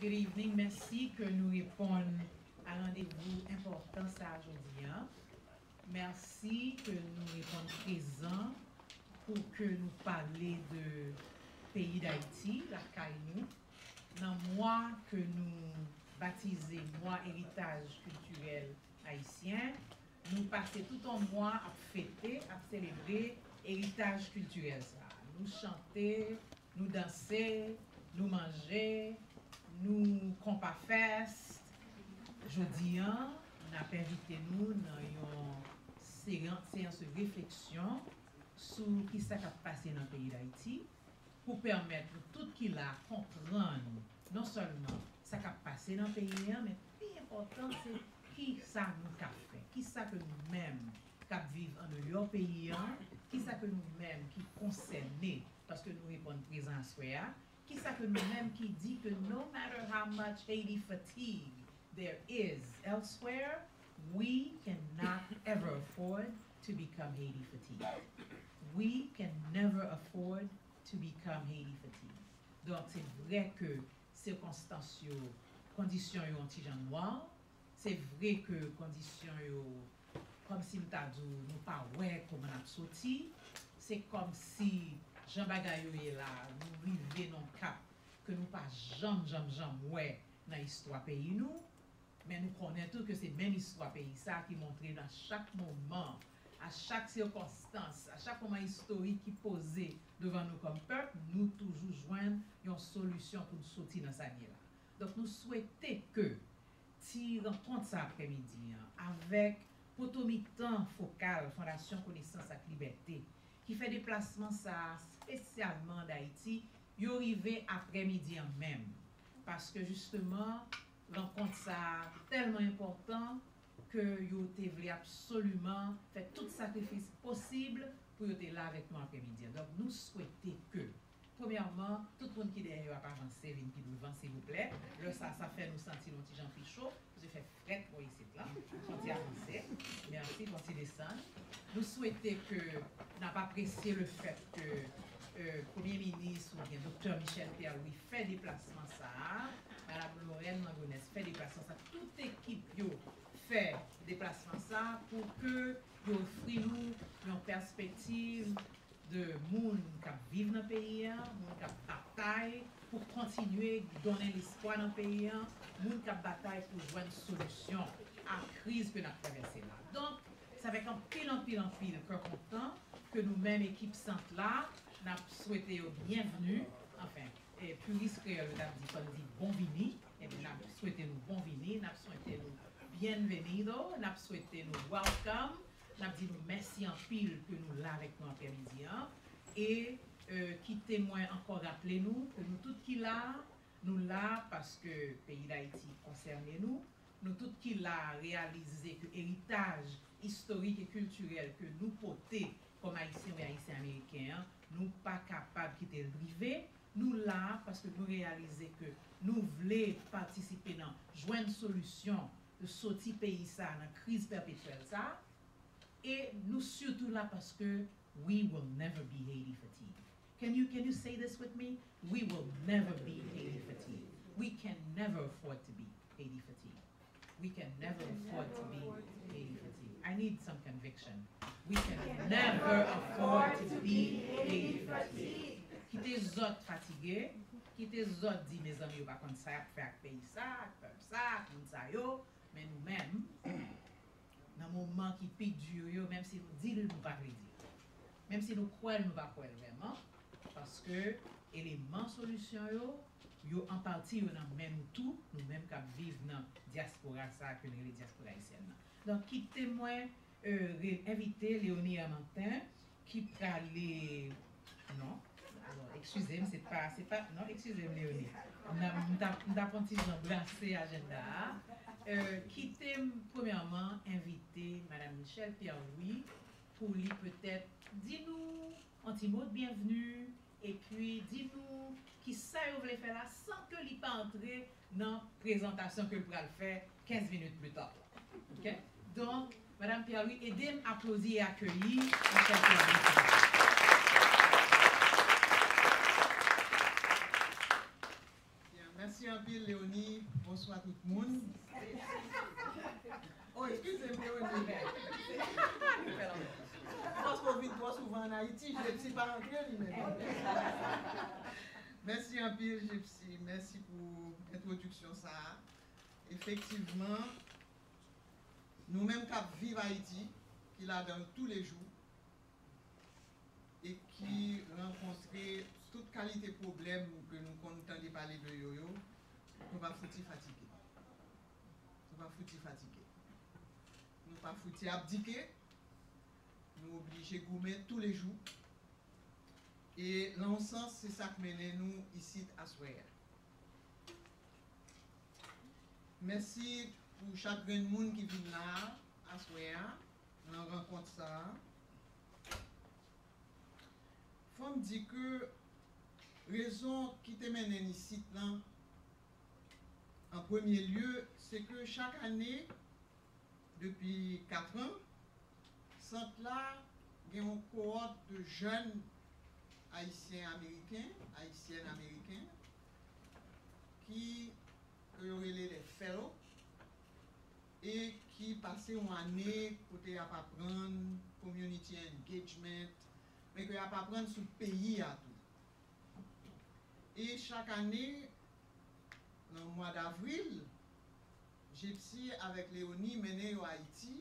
Good evening, merci que nous répondons à rendez-vous important ça aujourd'hui. hein. Merci que nous répondons présents pour que nous parlions de pays d'Haïti, la CAINU, dans le mois que nous baptisons mois héritage culturel haïtien, nous passons tout un mois à fêter, à célébrer héritage culturel. Nous chanter, nous danser, nous manger, nou kompa fest, jodi an, nan ap invite nou nan yon seans refleksyon sou ki sa kap pase nan peyi d'Haïti pou permèt pou tout ki la kompran non solman sa kap pase nan peyi an, men pi important se ki sa nou kap fe, ki sa ke nou men kap vive an de yo peyi an, ki sa ke nou men ki konserne paske nou repon prezant swea, Ki sa ke nou menm ki di ke no matter how much Haiti fatigue there is elsewhere, we cannot ever afford to become Haiti fatigued. We can never afford to become Haiti fatigued. Donk se vre ke sekonstans yo kondisyon yo antijan wang, se vre ke kondisyon yo kom si mta dou nou pa wek koman ap soti, se kom si jan bagay yo e la, nou rive non kap, ke nou pa jam jam jam wè nan histwa peyi nou, men nou konen tout ke se men histwa peyi sa ki montre nan chak mouman, a chak sirkonstans, a chak mouman historik ki pose devan nou kom pep, nou toujou jwen yon solusyon pou nou soti nan sa nye la. Donk nou souwete ke ti renkont sa apremidi, avèk potomitan fokal, Fondasyon Konesans ak Liberté, ki fè deplasman sa spécialement d'Haïti, y arrivé après-midi en même. Parce que justement, rencontre ça tellement important que vous voulu absolument faire tout sacrifice possible pour être là avec moi après-midi. Donc, nous souhaitons que, premièrement, tout le monde qui est derrière pas avancé, vienne qui devant, s'il vous plaît. Là, ça, ça fait nous sentir nos petits gens plus chauds. J'ai fait frais pour ici, là. Continuez à avancer. Merci, continuez à descendre. Nous souhaitons que, n'a pas apprécié le fait que euh, Premier ministre ou bien Dr. Michel Pierre-Louis fait déplacement ça. Madame Lorraine Mangonès fait déplacement ça. Toute équipe yo fait déplacement ça pour que yo offrir nous une perspective de moun qui vivent dans le pays, moun qui bataille pour continuer à donner l'espoir dans le pays, moun qui bataille pour jouer une solution à la crise que nous avons traversée. Donc, c'est avec un pile en pile en pile cœur content que nous-mêmes, équipe centre là, avons souhaité bienvenue, enfin, et puriste créole, nous avons dit, bon et nous avons souhaité nous bon vini, nous souhaité nous bienvenido, souhaité nous welcome, nous avons dit merci en pile que nous là avec nous après-midi. hein. Et euh, qui témoin encore rappelez nous que nous tous qui là, nous là parce que le pays d'Haïti concerne nous, nous tous qui là réalisé que héritage historique et culturel que nous portons comme haïtiens et haïtiens américains, hein, nous pas capables de quitter le privé, nous là parce que nous réalisons que nous voulons participer dans joindre solution de sortir pays ça dans la crise perpétuelle ça et nous surtout là parce que we will never be Haiti fatigued. Can you can you say this with me? We will never be Haiti fatigued. We can never afford to be Haiti fatigued. We can never afford to be Haiti fatigued. I need some conviction. We can never afford to be a fatigue. Kite zot fatige, kite zot di me zami yo bakon sa yak fe ak peyi sa, ak pep sa, ak moun sa yo, men nou men, nan mouman ki pi dyo yo, menm si nou dil nou pa kwe di. Menm si nou kwel nou pa kwel veman, paske eleman solusyon yo, yo an parti yo nan menm tou, nou menm kap vive nan diaspora sa, ak yon re diaspora isen nan. Donc, qui témoin euh, invité Léonie Amantin, qui parle. Non, excusez-moi, c'est pas, pas. Non, excusez-moi, Léonie. Nous avons. Euh, qui premièrement, invité Madame Michel Pierre-Louis, pour lui peut-être. Dis-nous, un petit mot de bienvenue. Et puis, dis-nous qui ça vous voulez faire là sans que l'y pas entrer dans la présentation que vous pouvez faire 15 minutes plus tard. Donc, Madame Pierre-Louis, aidez-moi à applaudir et accueillir merci un peu, Léonie. Bonsoir tout le monde. Oh, excusez-moi, Léonie. Parce qu'on vit trop souvent en Haïti, je ne suis pas rentré, Merci un peu, Gypsy. Merci pour l'introduction. Effectivement, nous-mêmes qui vivons Haïti, qui l'a dans tous les jours, et qui rencontrait toute qualité de problème que nous comptons parler de yo-yo, nous pas foutu fatigué. Nous pas foutu fatigué. Nous pas foutu abdiquer. Nous obligés de gommer tous les jours. Et l'encens, c'est ça qui mène nous ici à Soyer. Merci pou chak gen moun ki vin la, aswe a, nan renkont sa. Fom di ke, rezon ki te menen isit lan, an premye lye, se ke chak ane, depi 4 an, sant la gen yon kohort de jen Haitien-Amerikien, Haitien-Amerikien, ki yo rele le fellow, e ki pase yon ane kote ap apren community engagement men kote ap apren sou peyi atou e chak ane nan mwa d'avril jepsi avek Leonie mene yo Haiti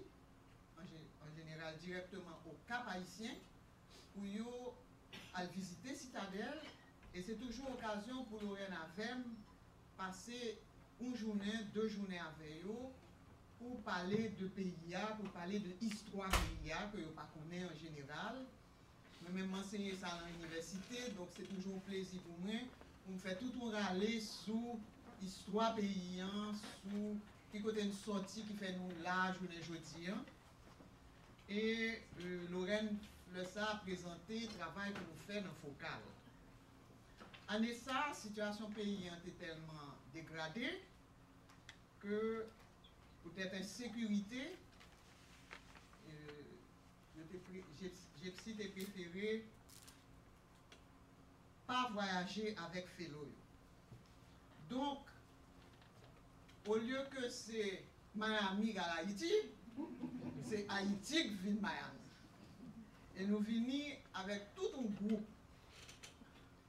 en general direktman ou kap Haitien pou yo al vizite Citadel e se toujou okasyon pou Lorraine Avem pase un jounen, deux jounen ave yo parler de PIA, pour parler de histoire PIA, que je ne connais pas en général. Je même enseigner ça à l'université, donc c'est toujours un plaisir pour moi. On me fait tout un râler sous histoire PIA, sous qui côté une sortie qui fait nous l'âge, je veux dire. Hein. Et euh, Lorraine le a présenté le travail que nous faisons dans Focal. En ça, la situation PIA était tellement dégradée que peut-être insécurité, euh, j'ai préféré pas voyager avec Félo. Donc, au lieu que c'est Miami à Haïti, c'est Haïti qui vient Miami. Et nous venons avec tout un groupe.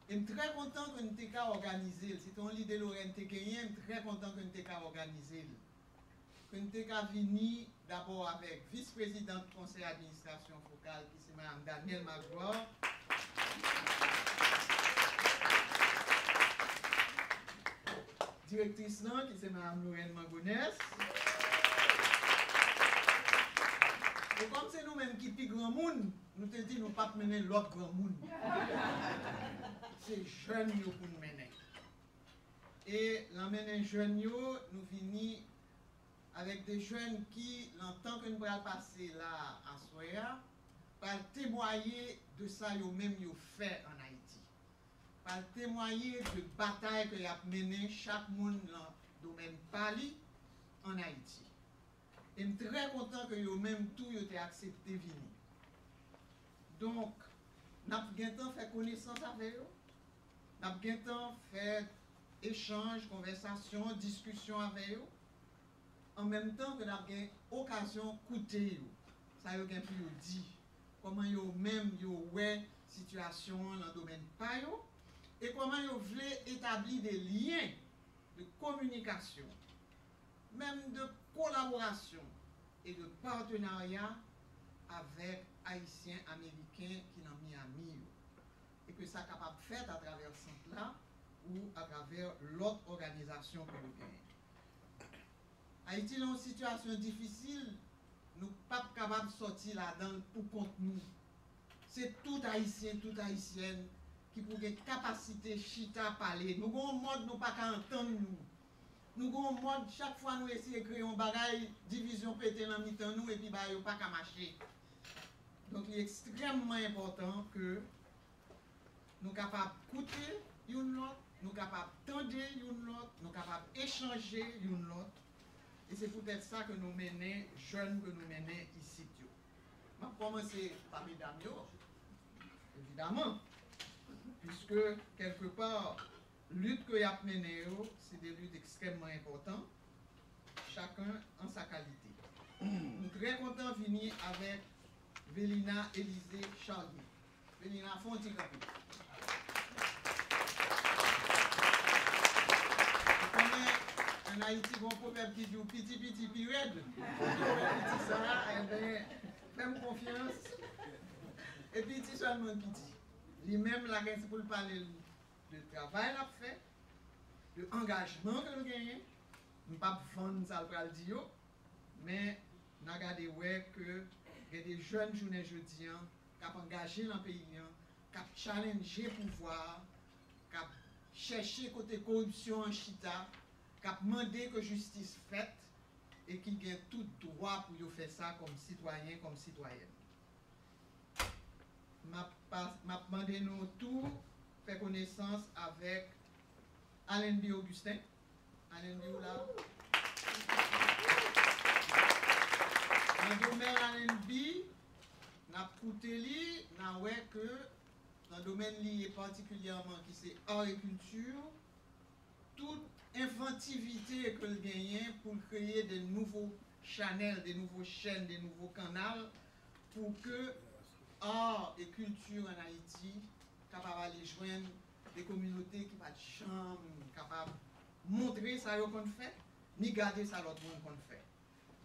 Je suis très content que nous ayons organisé. C'est ton l'idée Lorraine je suis très content que nous ayons organisé. Pente ka vini d'abord avèk vice-prezident konsey administrasyon fokal ki se Mme Daniel Magloire. Direktris nan ki se Mme Lorraine Mangonès. E kom se nou menm ki pi gran moun, nou te di nou pat menen lot gran moun. Se jen yo pou nou menen. E la menen jen yo nou vini avèk de jwen ki lantan ke nou pral pase la aswaya, pral temoye de sa yo mèm yo fè an Haiti. Pral temoye de batay ke yap mènen chak moun lan domen pali an Haiti. E m trè kontan ke yo mèm tou yo te aksepte vini. Donk, nap gen tan fè konesans avè yo, nap gen tan fè echange, konversasyon, diskusyon avè yo, an menm tan ke nap gen okasyon koute yo. Sa yo gen pi yo di. Koman yo menm yo we situasyon nan domen pa yo. E koman yo vle etabli de liyen de komunikasyon. Menm de kolaborasyon e de partenaryan avek Haitien Ameriken ki nan Miami yo. E ke sa kapap fet a traver sant la ou a traver lot organizasyon pou yo gen. Haïti nan yon situasyon difisil, nou pap kabab soti la dan pou kont nou. Se tout Haitien, tout Haitienne, ki pou gen kapasite chita pale. Nou goun mod nou pa ka anton nou. Nou goun mod, chak fwa nou esye kre yon bagay, divizyon pete nan mitan nou, epi ba yo pa ka mache. Donk li ekstremman important ke nou kapab koute yon lot, nou kapab tende yon lot, nou kapab echanje yon lot, Et c'est peut-être ça que nous menons, jeunes que nous menons ici. Je vais commencer par mesdames, évidemment, puisque quelque part, lutte que y a mené, c'est des luttes extrêmement importantes, chacun en sa qualité. Nous très contents de venir avec Vélina Élisée Charlier. Vélina, Fonti en Haiti bon proverbe ki diou piti piti pi red. Piti sa la, e ben, fèm konfians. E piti solman piti. Li mèm la gen se pou l'pale de travay la fè, de angajman ke l'genyen, m'pap fon sal pral diyo, men nan gade wè ke gen de joun jounen joudian kap angaje lan peyi an, kap challenge pouvoar, kap chèche kote korupsyon an chita, kap mande ke justis fet, e ki gen tout droit pou yo fè sa kom sitwayen, kom sitwayen. Map ma mande nou tou fè konesans avèk Alain B. Augustin. Alain B. ou la. Nan domen Alain B. nap koute li, nan wè ke nan domen li e partikulyaman ki se or et kultur, tout inventivité que le gagne pour créer des nouveaux channels, des nouveaux chaînes, des nouveaux canaux pour que art et culture en Haïti capable de joindre des communautés qui pas de chambre, capable de montrer ça qu'on fait, ni garder ça l'autre monde qu'on fait.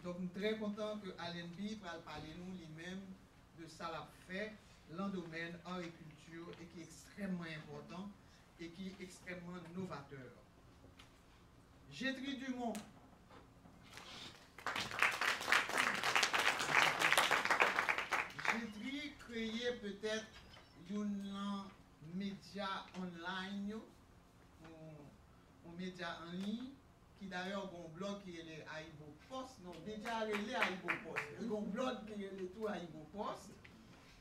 Donc, nous sommes très contents que Alain B va parler nous lui-même de ça l'a fait, dans domaine art et culture, et qui est extrêmement important et qui est extrêmement novateur. Gétry Dumont. Gétry créé peut-être un média online, un, média en ligne, qui d'ailleurs a un blog qui est Aibo Post, non, déjà relé Aibo Post. Il y a un blog qui est tout Aibo Post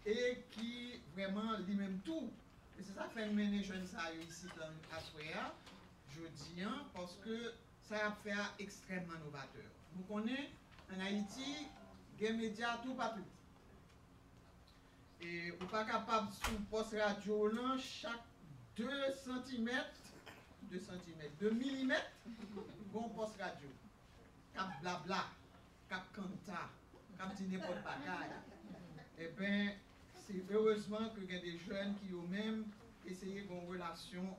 et qui vraiment lui-même tout. Et c'est ça que fait mener jeune ça ici dans Aswea. jodi an, paske sa ap fè a ekstremman novateur. Mou konen, an Haiti, gen media tou patou. E ou pa kapab sou pos radyo lan, chak 2 cm, 2 cm, 2 mm, bon pos radyo. Kap blabla, kap kanta, kap di nepot bagay. E ben, se heureusement ke gen de jen ki yo men, eseye kon relasyon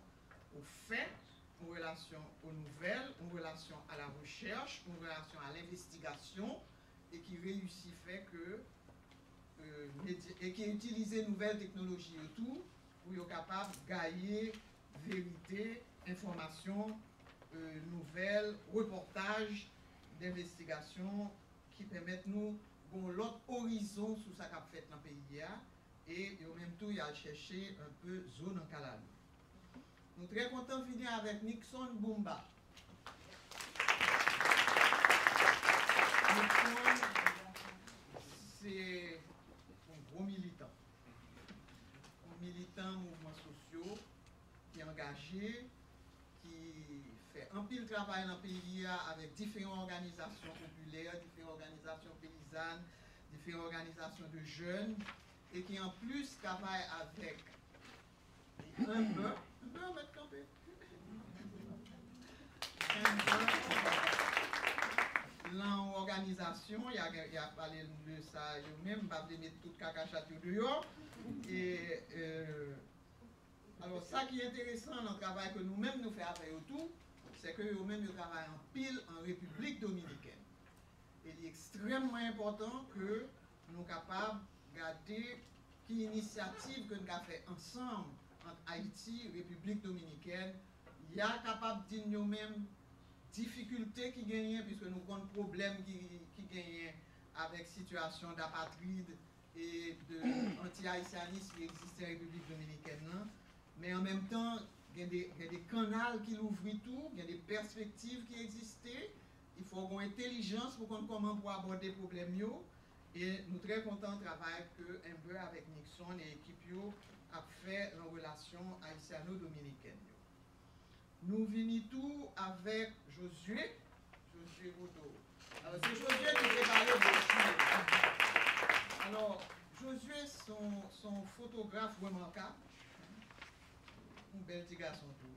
ou fèk, une relation aux nouvelles, une relation à la recherche, une relation à l'investigation, et qui réussit fait que euh, et qui utilisé nouvelles technologies et tout pour être capable de gagner vérité, information, euh, nouvelles, reportages d'investigation qui permettent nous bon l'autre horizon sous ça qu'a fait dans le pays et, en même temps il a cherché un peu zone en Calabrie. Nous très contents de venir avec Nixon Bumba. Nixon, c'est militant. Un militant mouvement sociaux qui est engagé, qui fait un pile travail dans le pays avec différentes organisations populaires, différentes organisations paysannes, différentes organisations de jeunes, et qui en plus travaille avec un peu, un campé. Un peu, l'organisation, il y a, parlé de ça eux-mêmes, pas de mettre tout caca dehors. Et euh, alors, ça qui est intéressant dans le travail que nous-mêmes nous faisons avec tout, c'est que nous-mêmes nous travaillons en pile en République dominicaine. Il est extrêmement important que nous sommes capables de garder qui initiative que nous avons fait ensemble Haïti République dominicaine, il y a capable de dire nous-mêmes difficultés qui gagnent, puisque nous avons problème qui, qui avec avec situation d'apatride et d'anti-haïtianisme qui existe en République dominicaine. Mais en même temps, il y a des, canaux qui l'ouvrent tout, il y a des perspectives qui existaient. Il faut avoir intelligence pour comprendre comment pour aborder les problèmes. Et nous sommes très contents de travailler que un avec Nixon et l'équipe fait dans la relation haïtiano-dominicaine. Nous venons tout avec Josué. Josué Boudot. Alors, c'est Josué qui s'est parlé de Alors, Josué, son, son photographe remarquable. Un bel petit garçon, tout.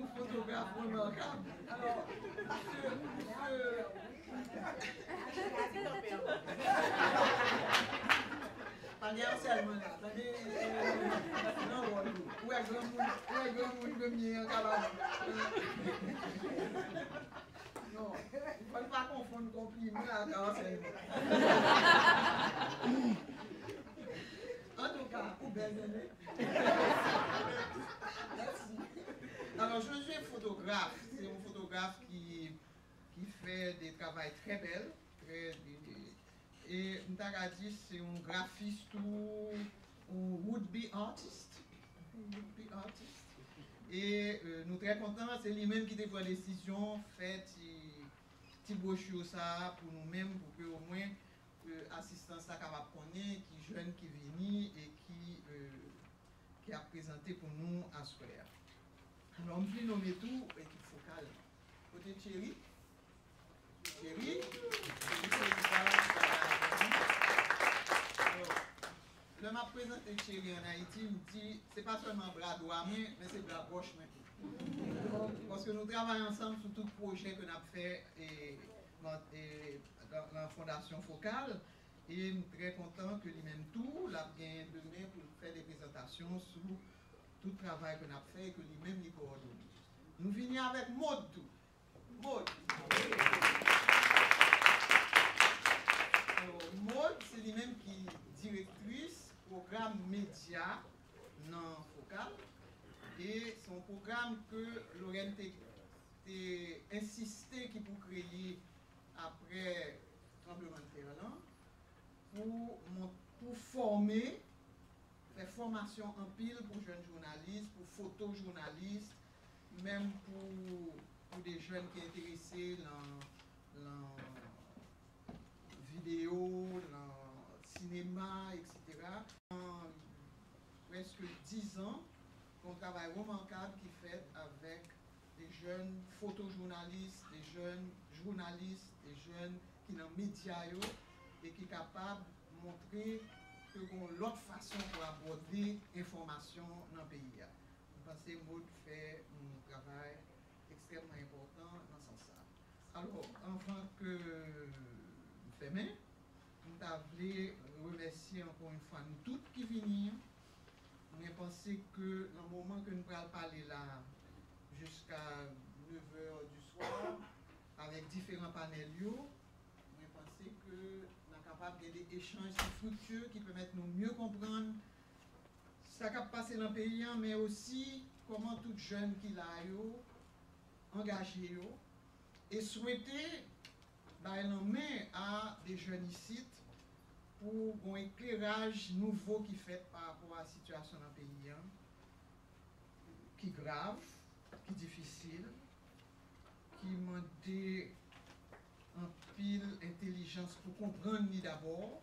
Un photographe remarquable. Alors, monsieur. monsieur... Alias Selman, tade, nan wad yo. Ouwe gwen moun, ouwe gwen moun gwen miye yon kalan. Non, fòl pa konfon kompliment ak Alias Selman. En tout cas, ou bel dene. Merci. Alors, je suis photographe. C'est un photographe qui, fait des travaux très belles, et c'est un graphiste ou un would-be artist. Et euh, nous très contents, c'est lui-même qui dévoile la décision, fait petit brochure ça pour nous-mêmes, pour que au moins assistance ça capable connaître, qui est jeune, qui est venu et qui, a présenté pour nous à ce Alors, je vais nommer tout, équipe focale. Côté Thierry. Le m'a présenté Thierry en Haïti, il me dit, c'est pas seulement bras droit, mais c'est bras gauche. Parce que nous travaillons ensemble sur tout projet que nous avons fait dans, la Fondation Focale. Et je suis très content que lui-même tout, l'a bien demain pour faire des présentations sur tout le travail que nous avons fait et que lui-même les coordonne. Nous venons avec Maud tout. Maud. Maud, c'est lui-même qui est directrice programme média non focal. Et son programme que Lorraine a insisté qui pour créer après tremblement de terre là, pour, pour former, faire formation en pile pour jeunes journalistes, pour photojournalistes, même pour, pour des jeunes qui sont intéressés dans, dans vidéo, dans cinéma, etc. Presque 10 ans, un travail remarquable qui fait avec des jeunes photojournalistes, des jeunes journalistes, des jeunes qui dans les médias et qui sont capables de montrer que l'autre façon pour aborder l'information dans le pays. Je pense que Maud fait un travail extrêmement important dans ce sens. Alors, enfin que Femen, nous avons remercier encore une fois nous toutes qui viennent. Nous pensé que dans le moment que nous allons parler là, jusqu'à 9h du soir, avec différents panels, nous pensé que nous sommes capables de des échanges fructueux qui permettent de mieux comprendre ce qui a passé dans le pays, mais aussi comment tout jeune qui l'a engagé et souhaiter bah, en met à des jeunes ici pou yon ekleraj nouvo ki fet par rapport a situasyon nan peyi an, ki grav, ki difisil, ki mande an pil intelijans pou kompran ni dabor,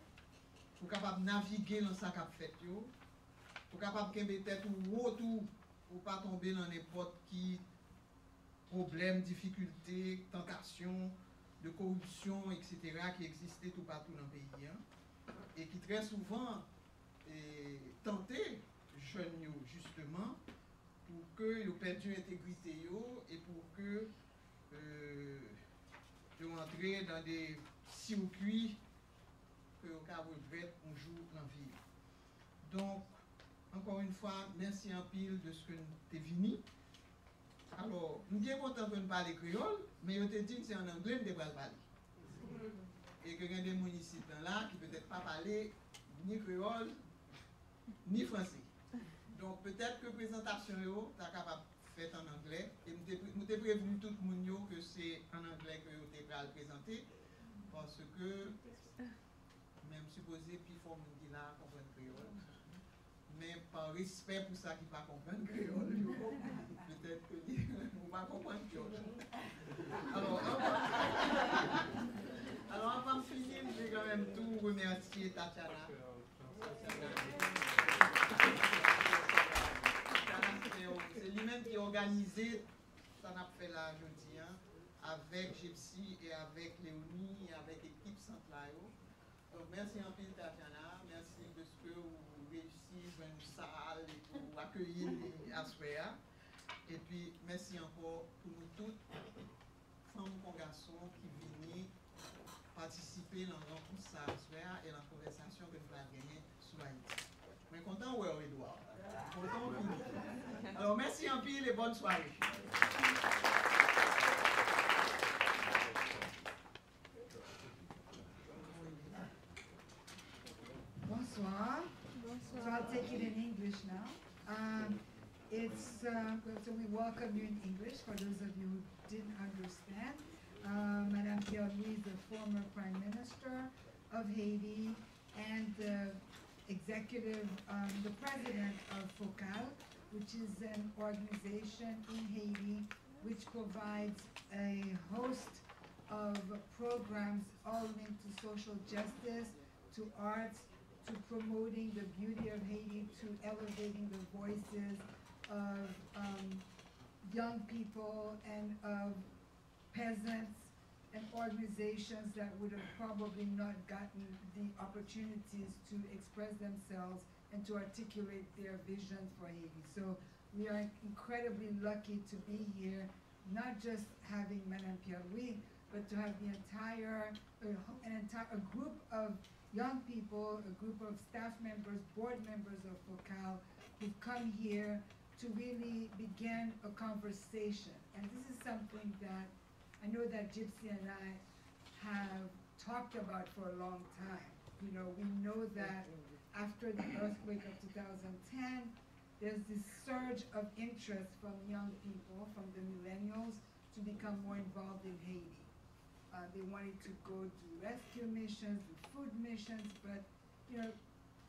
pou kapab navige lan sa kap fet yo, pou kapab kembe tet ou wotou pou pa tombe lan epot ki problem, difikulte, tentasyon, de korupsyon, etc. ki eksiste tout patou nan peyi an. Et qui très souvent est tenté, jeunes, justement, pour que ils perdu l'intégrité et pour que euh, de rentrer dans des circuits que au cas regret un jour dans vie. Donc, encore une fois, merci en pile de ce que es venu. Alors, nous sommes contents de parler créole, mais je te dis que c'est en anglais que nous parler. Et que y a des municipes là qui peut-être pas parler ni créole, ni français. Donc peut-être que présentation est capable faite en anglais. Et nous avons prévenu tout le monde que c'est en anglais que vous devez présenter. Parce que, même supposé, puis il faut que là comprendre créole. Mais par respect pour ça qui ne pas comprendre créole, peut-être que vous ne pas comprendre créole. Alors, alors avant de finir, je vais quand même tout remercier Tatiana. C'est lui-même qui a organisé ça n'a fait là jeudi hein, avec Gypsy et avec Léonie et avec l'équipe Central. Donc merci en pile Tatiana, merci de ce que vous réussissez une salle pour accueillir les Et puis, merci encore pour nous toutes, femmes et garçons qui participer dans la rencontre et la conversation que nous allons gagner sur Haïti. Mais content, ouais, Edouard? Content, oui. Alors, merci en pile et bonne soirée. Bonsoir. So I'll take it in English now. Um, it's uh, so we welcome you in English for those of you who didn't understand. Uh, Madame Pierre Louise, the former Prime Minister of Haiti, and the executive, um, the president of FOCAL, which is an organization in Haiti which provides a host of programs all linked to social justice, to arts, to promoting the beauty of Haiti, to elevating the voices of um, young people and of peasants and organizations that would have probably not gotten the opportunities to express themselves and to articulate their visions for Haiti. So we are incredibly lucky to be here, not just having Madame Pierre Louis, but to have the entire, uh, an entire, a group of young people, a group of staff members, board members of FOCAL, who've come here to really begin a conversation. And this is something that I know that Gypsy and I have talked about for a long time. You know, we know that after the earthquake of 2010, there's this surge of interest from young people, from the millennials, to become more involved in Haiti. Uh, they wanted to go do rescue missions, do food missions, but you know,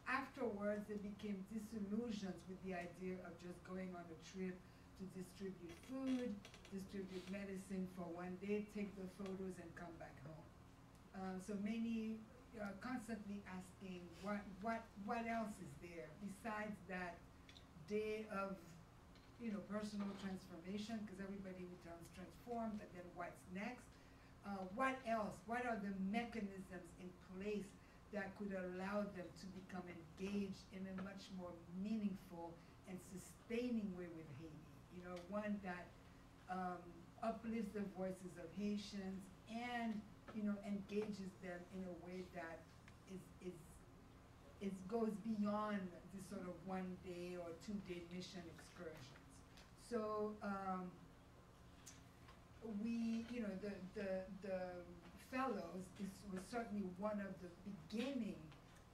afterwards they became disillusioned with the idea of just going on a trip to distribute food, distribute medicine for one day, take the photos and come back home. Uh, so many are constantly asking what, what, what else is there besides that day of you know, personal transformation, because everybody returns transformed, but then what's next? Uh, what else? What are the mechanisms in place that could allow them to become engaged in a much more meaningful and sustaining way with Haiti? You know, one that um, uplifts the voices of Haitians and, you know, engages them in a way that is, is, is goes beyond this sort of one day or two day mission excursions. So um, we, you know, the, the, the fellows is, was certainly one of the beginning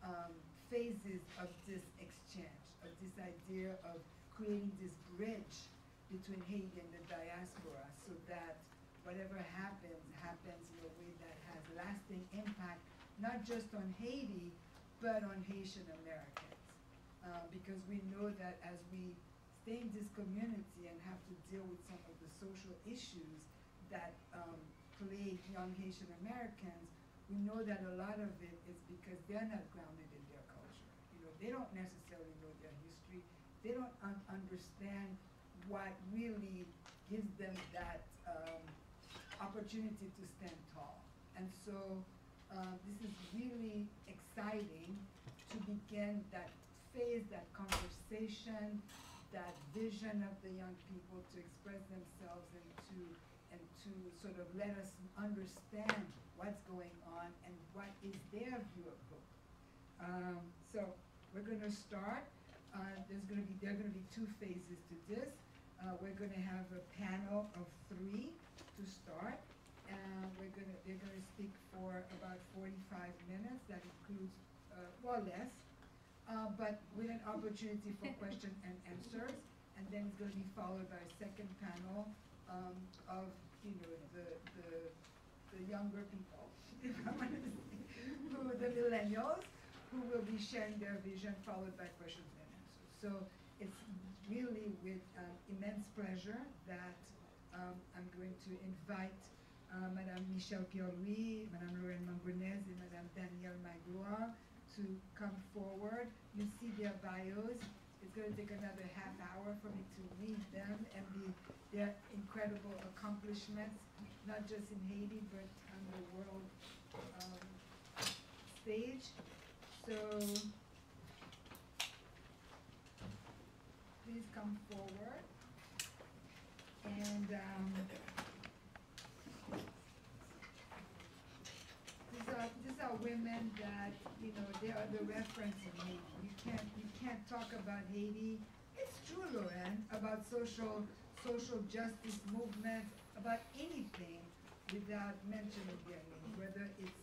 um, phases of this exchange, of this idea of creating this bridge between Haiti and the diaspora so that whatever happens, happens in a way that has lasting impact, not just on Haiti, but on Haitian Americans. Uh, because we know that as we stay in this community and have to deal with some of the social issues that um, plague young Haitian Americans, we know that a lot of it is because they're not grounded in their culture. You know, they don't necessarily know their history. They don't un understand what really gives them that um, opportunity to stand tall. And so uh, this is really exciting to begin that phase, that conversation, that vision of the young people to express themselves and to and to sort of let us understand what's going on and what is their view of hope. Um, so we're going to start. Uh, there's going to be there are going to be two phases to this. Uh, we're going to have a panel of three to start. And we're going to, they're going to speak for about 45 minutes. That includes, uh, well, less, uh, but with an opportunity for questions and answers. And then it's going to be followed by a second panel um, of, you know, the, the, the younger people, who the millennials, who will be sharing their vision, followed by questions and answers. So it's really with um, immense pleasure that um, I'm going to invite uh, Madame Michelle Pierre-Louis, Madame Lorraine Mangonès, and Madame Danielle Magloire to come forward. You see their bios. It's going to take another half hour for me to read them and the, their incredible accomplishments, not just in Haiti, but on the world um, stage. So please come forward. And um, these are these are women that you know they are the reference in Haiti. You can't you can't talk about Haiti. It's true, Lorraine, about social social justice movement, about anything without mentioning their name, whether it's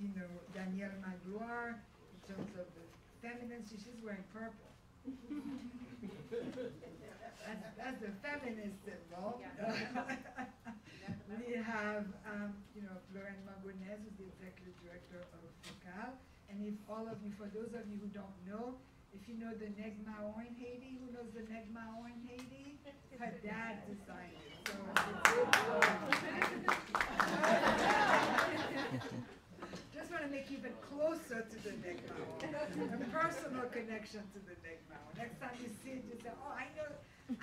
you know Danielle Magloire in terms of the feminine. She's wearing purple. That's, that's the feminist symbol. We have, um, you know, Florent Mangonès, who's the executive director of FOCAL. And if all of you, for those of you who don't know, if you know the Neg Mao in Haiti, who knows the Neg Mao in Haiti? Her dad designed it, so. Make even closer to the Mao, a personal connection to the Mao. Next time you see it, you say, oh, I know,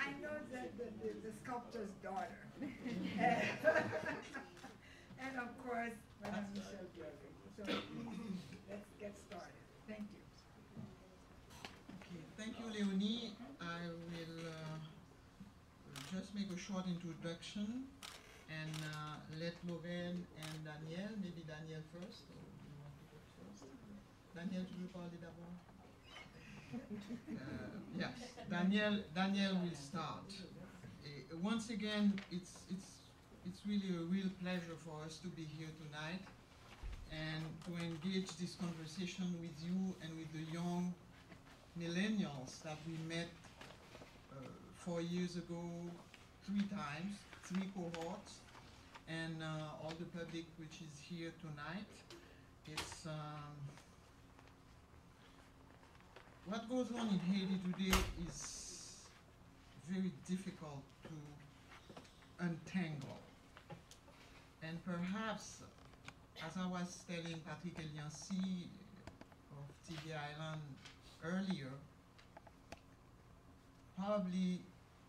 I know the, the, the, the sculptor's daughter. And of course, Madame Michelle Pierre-Louis. So let's get started. Thank you. Okay, thank you, Leonie. I will uh, just make a short introduction and uh, let Lorraine and Danielle, maybe Danielle first, or you want to go first? Daniel, tu veux parler d'abord? Uh, yes, Daniel, Daniel will start. Uh, once again, it's, it's, it's really a real pleasure for us to be here tonight and to engage this conversation with you and with the young millennials that we met uh, four years ago, three times, three cohorts, and uh, all the public which is here tonight. It's um, what goes on in Haiti today is very difficult to untangle. And perhaps, as I was telling Patrick Eliancy of TV Island earlier, probably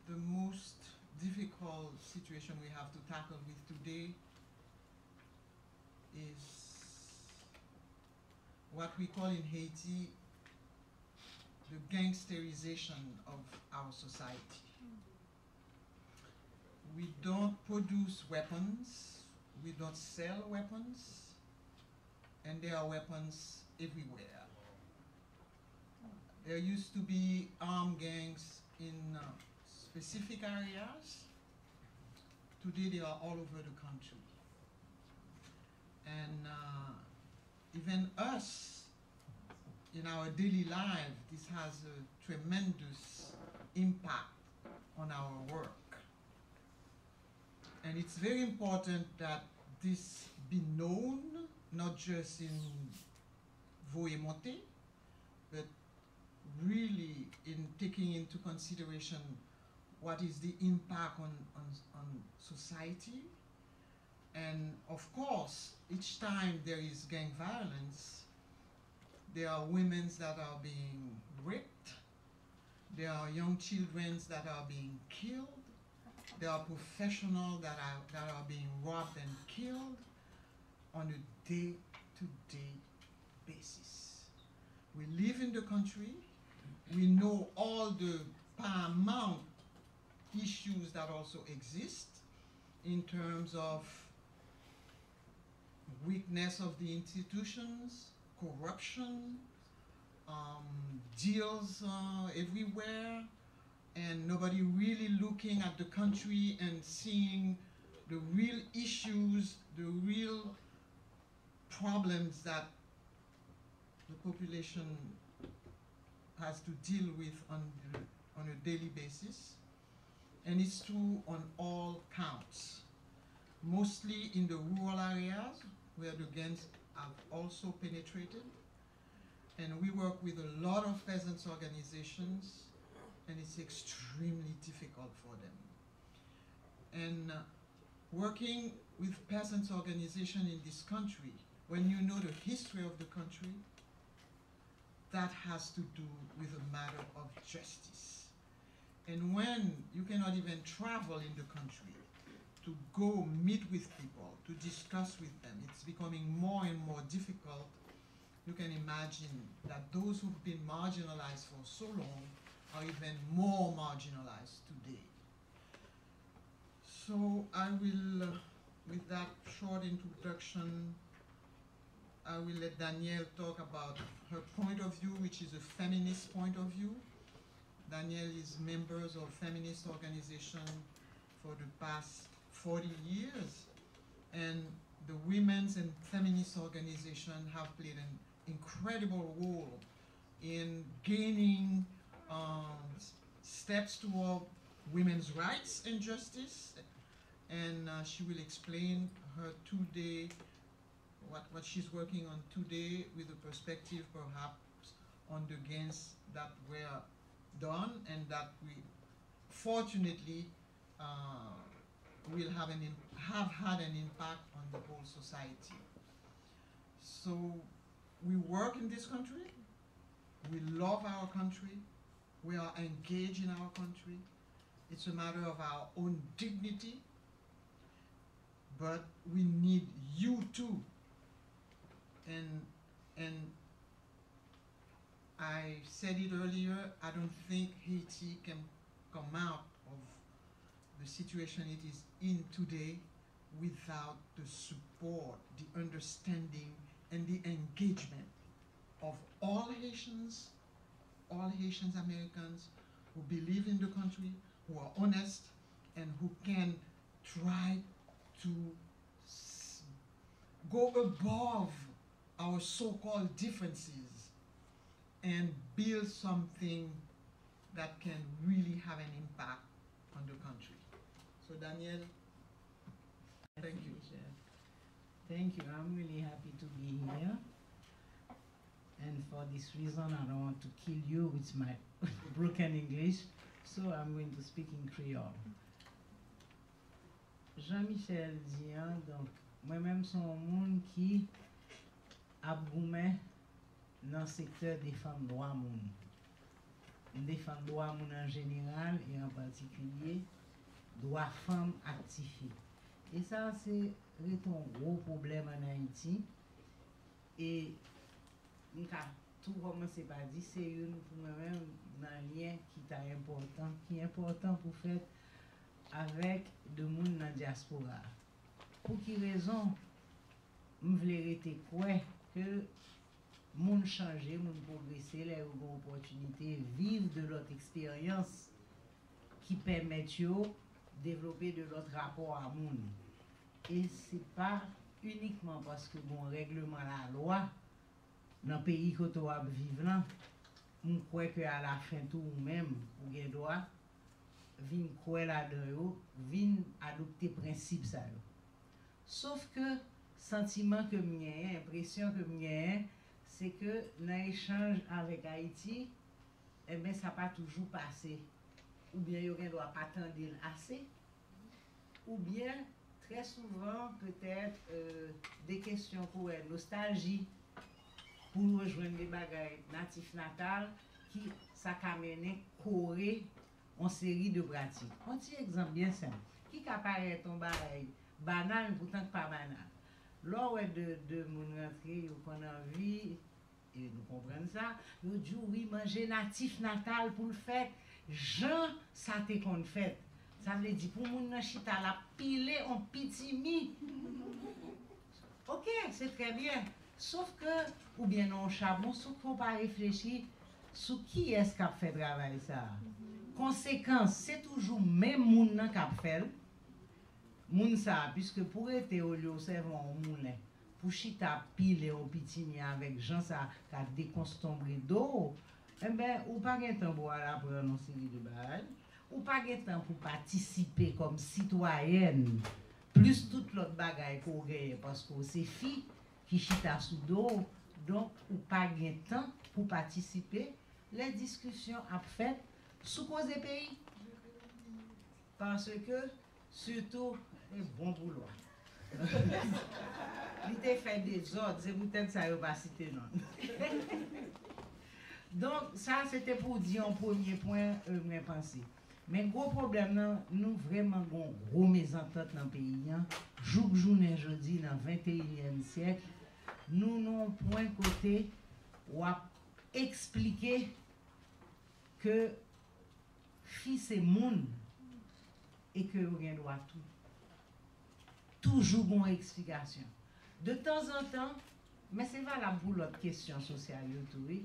the most difficult situation we have to tackle with today is what we call in Haiti the gangsterization of our society. We don't produce weapons, we don't sell weapons, and there are weapons everywhere. There used to be armed gangs in uh, specific areas. Today they are all over the country. And uh, even us, in our daily life, this has a tremendous impact on our work. And it's very important that this be known, not just in Voemonte, but really in taking into consideration what is the impact on, on, on society. And of course, each time there is gang violence, there are women that are being raped, there are young children that are being killed, there are professionals that are, that are being robbed and killed on a day-to-day basis. We live in the country, we know all the paramount issues that also exist in terms of weakness of the institutions, corruption, um, deals uh, everywhere, and nobody really looking at the country and seeing the real issues, the real problems that the population has to deal with on, on a daily basis. And it's true on all counts. Mostly in the rural areas where the gangs have also penetrated. And we work with a lot of peasants organizations and it's extremely difficult for them. And uh, working with peasants organization in this country, when you know the history of the country, that has to do with a matter of justice. And when you cannot even travel in the country to go meet with people, to discuss with them, it's becoming more and more difficult. You can imagine that those who've been marginalized for so long are even more marginalized today. So I will, uh, with that short introduction, I will let Danielle talk about her point of view, which is a feminist point of view. Danielle is members of feminist organization for the past 40 years, and the women's and feminist organization have played an incredible role in gaining um, steps toward women's rights and justice. And uh, she will explain her two-day, what, what she's working on today with a perspective perhaps on the gains that were done and that we fortunately uh, will have an have had an impact on the whole society. So we work in this country, we love our country, we are engaged in our country. It's a matter of our own dignity, but we need you too. And and I said it earlier, I don't think Haiti can come out the situation it is in today without the support, the understanding, and the engagement of all Haitians, all Haitians Americans who believe in the country, who are honest, and who can try to go above our so-called differences and build something that can really have an impact on the country. So Daniel, thank you. Thank you. I'm really happy to be here. And for this reason, I don't want to kill you with my broken English. So I'm going to speak in Creole. Jean-Michel Dian, donc, moi-même, son moun qui ap goumen nan sektor defan doa moun. Defan doa moun an general e an patikulye dwa fam ak ti fi. E sa se reton gro problem an Haiti. E ni ka tou koman se pa di, se yon pou mè mèm nan lyen ki ta important, ki important pou fèt avèk de moun nan diaspora. Pou ki rezon m vle rete kwe ke moun chanje, moun progresè, lè yon bon opotunite, viv de lot eksperyans ki pèmèt yo développer de l'autre rapport à monde. Et c'est pas uniquement parce que bon règlement la loi dans le pays que tu vas vivre là, on croit que à la fin tout ou même ou gen droit vin croire là-dedans vin adopter principe ça. Sauf que sentiment que m'y impression que m'y c'est que dans l'échange avec Haïti, eh ben ça pas toujours passé. ou bien yo gen do a patande ase, ou bien tre souvan peut-être euh, de kestyon pou el nostalji pou nou jwen de bagay natif natal ki sa kamene kore an seri de pratik. An ti ekzamp bien sen, ki ka pare ton bagay banal pou tank pa banal. Lò wè de, de moun rentre yo kon anvi, e nou kompren sa, yo djou wè manje natif natal pou l'fèk, jan sa te kon fèt. Sa vle di pou moun nan chita la pile an piti mi. Ok, se tre bien. Sof ke ou bien an chabon, sou kon pa reflechi sou ki es kap fè travay sa. Konsekans, se toujou men moun nan kap fèl. Moun sa, piske pou ete ou li ou servan ou moun lè. Pou chita pile an piti mi avèk jan sa ka dekonstombre do ou. eh bien, ou pas de temps pour aller apprendre une série de balles, ou pas de temps pour participer comme citoyenne, plus toute l'autre bagaille qu'on gagne, parce que c'est fille qui chita sous dos, donc ou pas de temps pour participer, les discussions à faire sous cause des pays. Parce que, surtout, c'est bon boulot. Il fait des ordres, c'est peut-être ça, il va citer non. Donk, sa, sete pou di an pounye poun, euh, mwen panse. Men gwo problem nan, nou vreman gon gwo mezantot nan peyi an, jouk jounen jodi nan 21e siyek, nou nou poun kote wap eksplike ke fi se moun e ke ou gen do atou. Toujou bon eksplikasyon. De tan zan tan, men se va la boulot kesyon sosyal yo touye,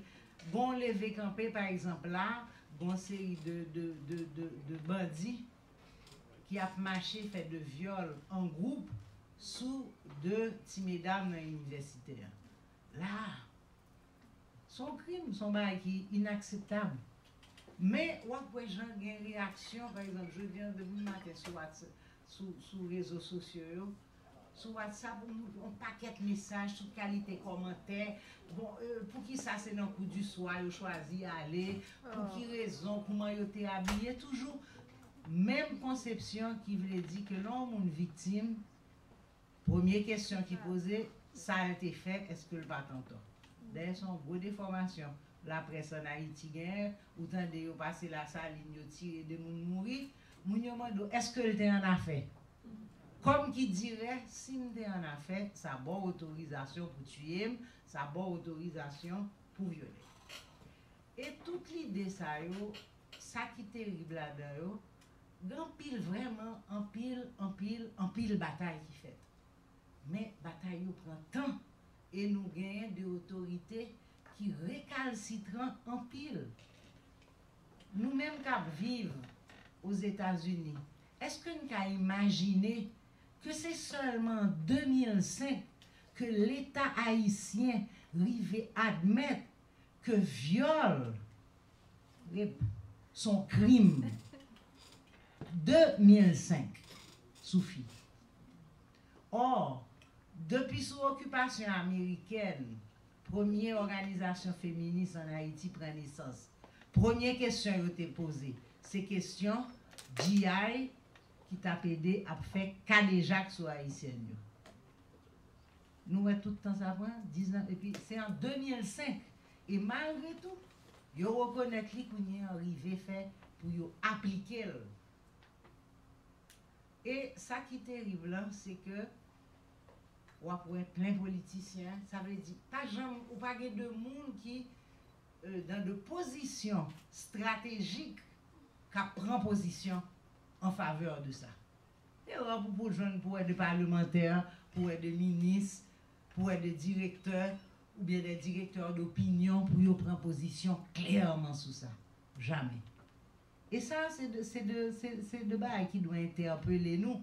Bon leve kampe, par exemple, la, bon seri de, de, de, de bandi ki ap mache fè de viol an group sou de ti medam nan universiter. La, son krim, son bay ki inakseptab. Men, wak wè jan gen reaksyon, par exemple, je diyan de mou maten sou, sou, sou rezo sosyo yo, Sou WhatsApp, ou nou yon paket mesaj, sou kalite komantè. Bon, euh, pou ki sa se nan kou du swa, yo chwazi ale. Oh. Pou ki rezon, kouman yo te abye. Toujou, menm konsepsyon ki vle di ke lon moun viktim, premye kesyon ki ah. pose, sa an te fek, eske l pa tanton. Dè son gro deformasyon. La preson a iti gen, ou tan de yo pase la salin, yo tire de moun mouri, moun yo mando, eske l te an a fek? Kom ki dire, si mde an a fe, sa bo otorizasyon pou tuyem, sa bo otorizasyon pou vyole. E tout li de sa yo, sa ki teribla da yo, gen pil vreman, an pil, an pil, an pil batay ki fet. Men batay yo pran tan, e nou genyen de otorite ki rekalcitran an pil. Nou menm kap viv os Etats-Unis, eske nou ka imagine que c'est seulement en 2005 que l'État haïtien arrivait admettre que viol son crime 2005 suffit. Or, depuis son occupation américaine, première organisation féministe en Haïti prend naissance. Première question qui a été posée, c'est question GI ki tap ede ap fe kadejak sou Haitien yo. Nou wè tout an sa pran, 19, epi se an 2005, e malre tout, yo rekonek li kounye anrive fe pou yo aplike l. E sa ki terib lan, se ke wap wè plen politisyen, sa vè di, pa jam ou pa gen de moun ki euh, dan de pozisyon strategik ka pran pozisyon en faveur de ça. Et on pour jeunes pour être parlementaires, pour être ministres, pour être directeurs ou bien des directeurs d'opinion pour prendre position clairement sur ça. Jamais. Et ça, c'est de, c'est qui doit interpeller nous.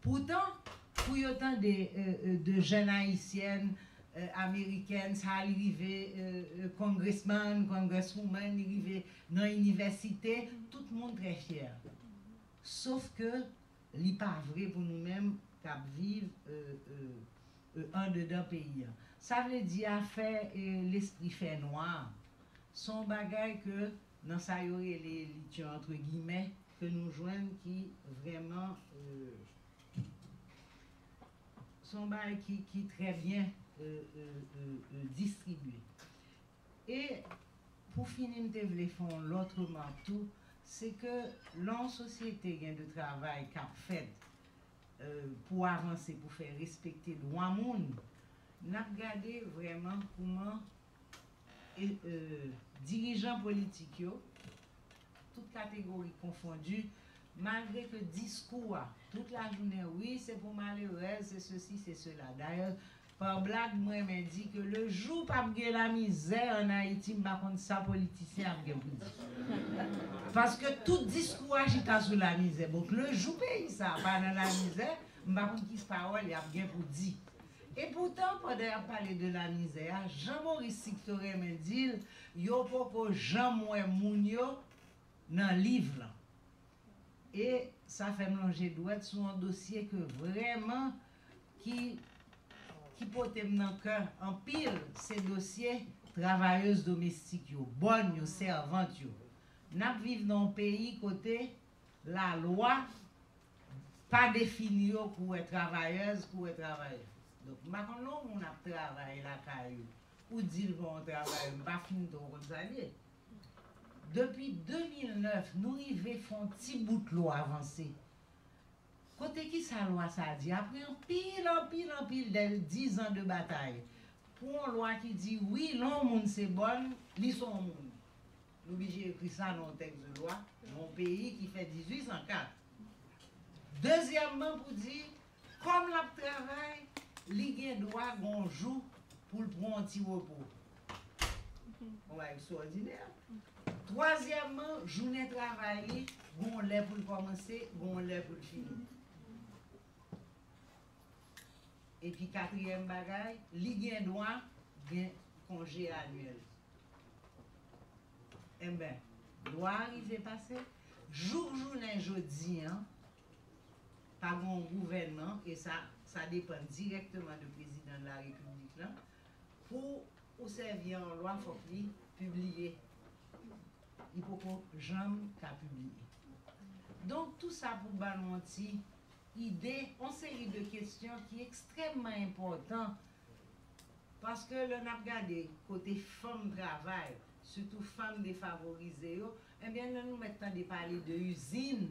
Pourtant, pour autant de, euh, euh, de jeunes haïtiennes, euh, américaines, ça arrivé, euh, congressman, congresswoman, arrivé dans l'université, tout le monde très fier. Sauf ke li pa vre pou nou menm kap viv euh, euh, euh, an de dan peyi an. Sa vle di a fe euh, l'esprit fe noir. Son bagay ke nan sa yore li tue entre gimè ke nou jwen ki vreman euh, son bagay ki, ki tre bien euh, distribuye. E pou finim te vle fon l'otreman tou c'est que l'en société gain de travail qu'a fait pour avancer, pour faire respecter le droit monde, n'a regardé vraiment comment et, dirigeants politiques, toutes catégories confondues, malgré que discours, toute la journée, oui, c'est pour malheureux, c'est ceci, c'est cela. D'ailleurs, par blague, moi, je que le jour où je la misère en Haïti, je ne sa politicien pas ça. Parce que tout discours agita sous la misère. Donc, le jour où ça pas dans la misère, je ne sais pas qui parole pour. Et pourtant, pendant parler de la misère, Jean-Maurice Sictoré me dit yo ne peux pas jamais mounio dans le livre. Et ça fait me longer doigt un dossier que vraiment qui ki pote m nan kèr an pil se dosye travayeuse domestik yo, bon yo, servant yo. Nap viv nan peyi kote la lwa pa defini yo pou e travayeuse, pou e travayeuse. Dok makon nou moun ap travaye la kayo, ou dil pou an travaye, m pa fin ton kon salye. Depi 2009, nou rive fon ti bout lo avanse. Kote ki sa lwa sa di, apre yon pil an pil an pil del 10 an de batay, pou an lwa ki di, oui, lon moun se bon, li son moun. Nou bije ekri sa nan teks de lwa, nan peyi ki fe 1804. Dezyamman pou di, kom la p travay, li gen dwa gonjou pou l pou an ti wopo. On va ekstraordinèr. Troasyamman, jounen travay li, gon lè pou l komanse, gon lè pou l fini. E pi katriyem bagay, li gen dwa, gen konje anuel. E ben, dwa arrive pase, jouk jounen jodi an, pa moun gouvenman, e sa, sa depan direktman de prezident la republik lan, pou ou servi an lwa fok li publie. I pou kon jam ka publie. Donk tout sa pou banon ti idées, une série de questions qui est extrêmement important parce que l'on a regardé côté femme travail, surtout femmes défavorisées, eh bien, nous nous mettons de parler de usine,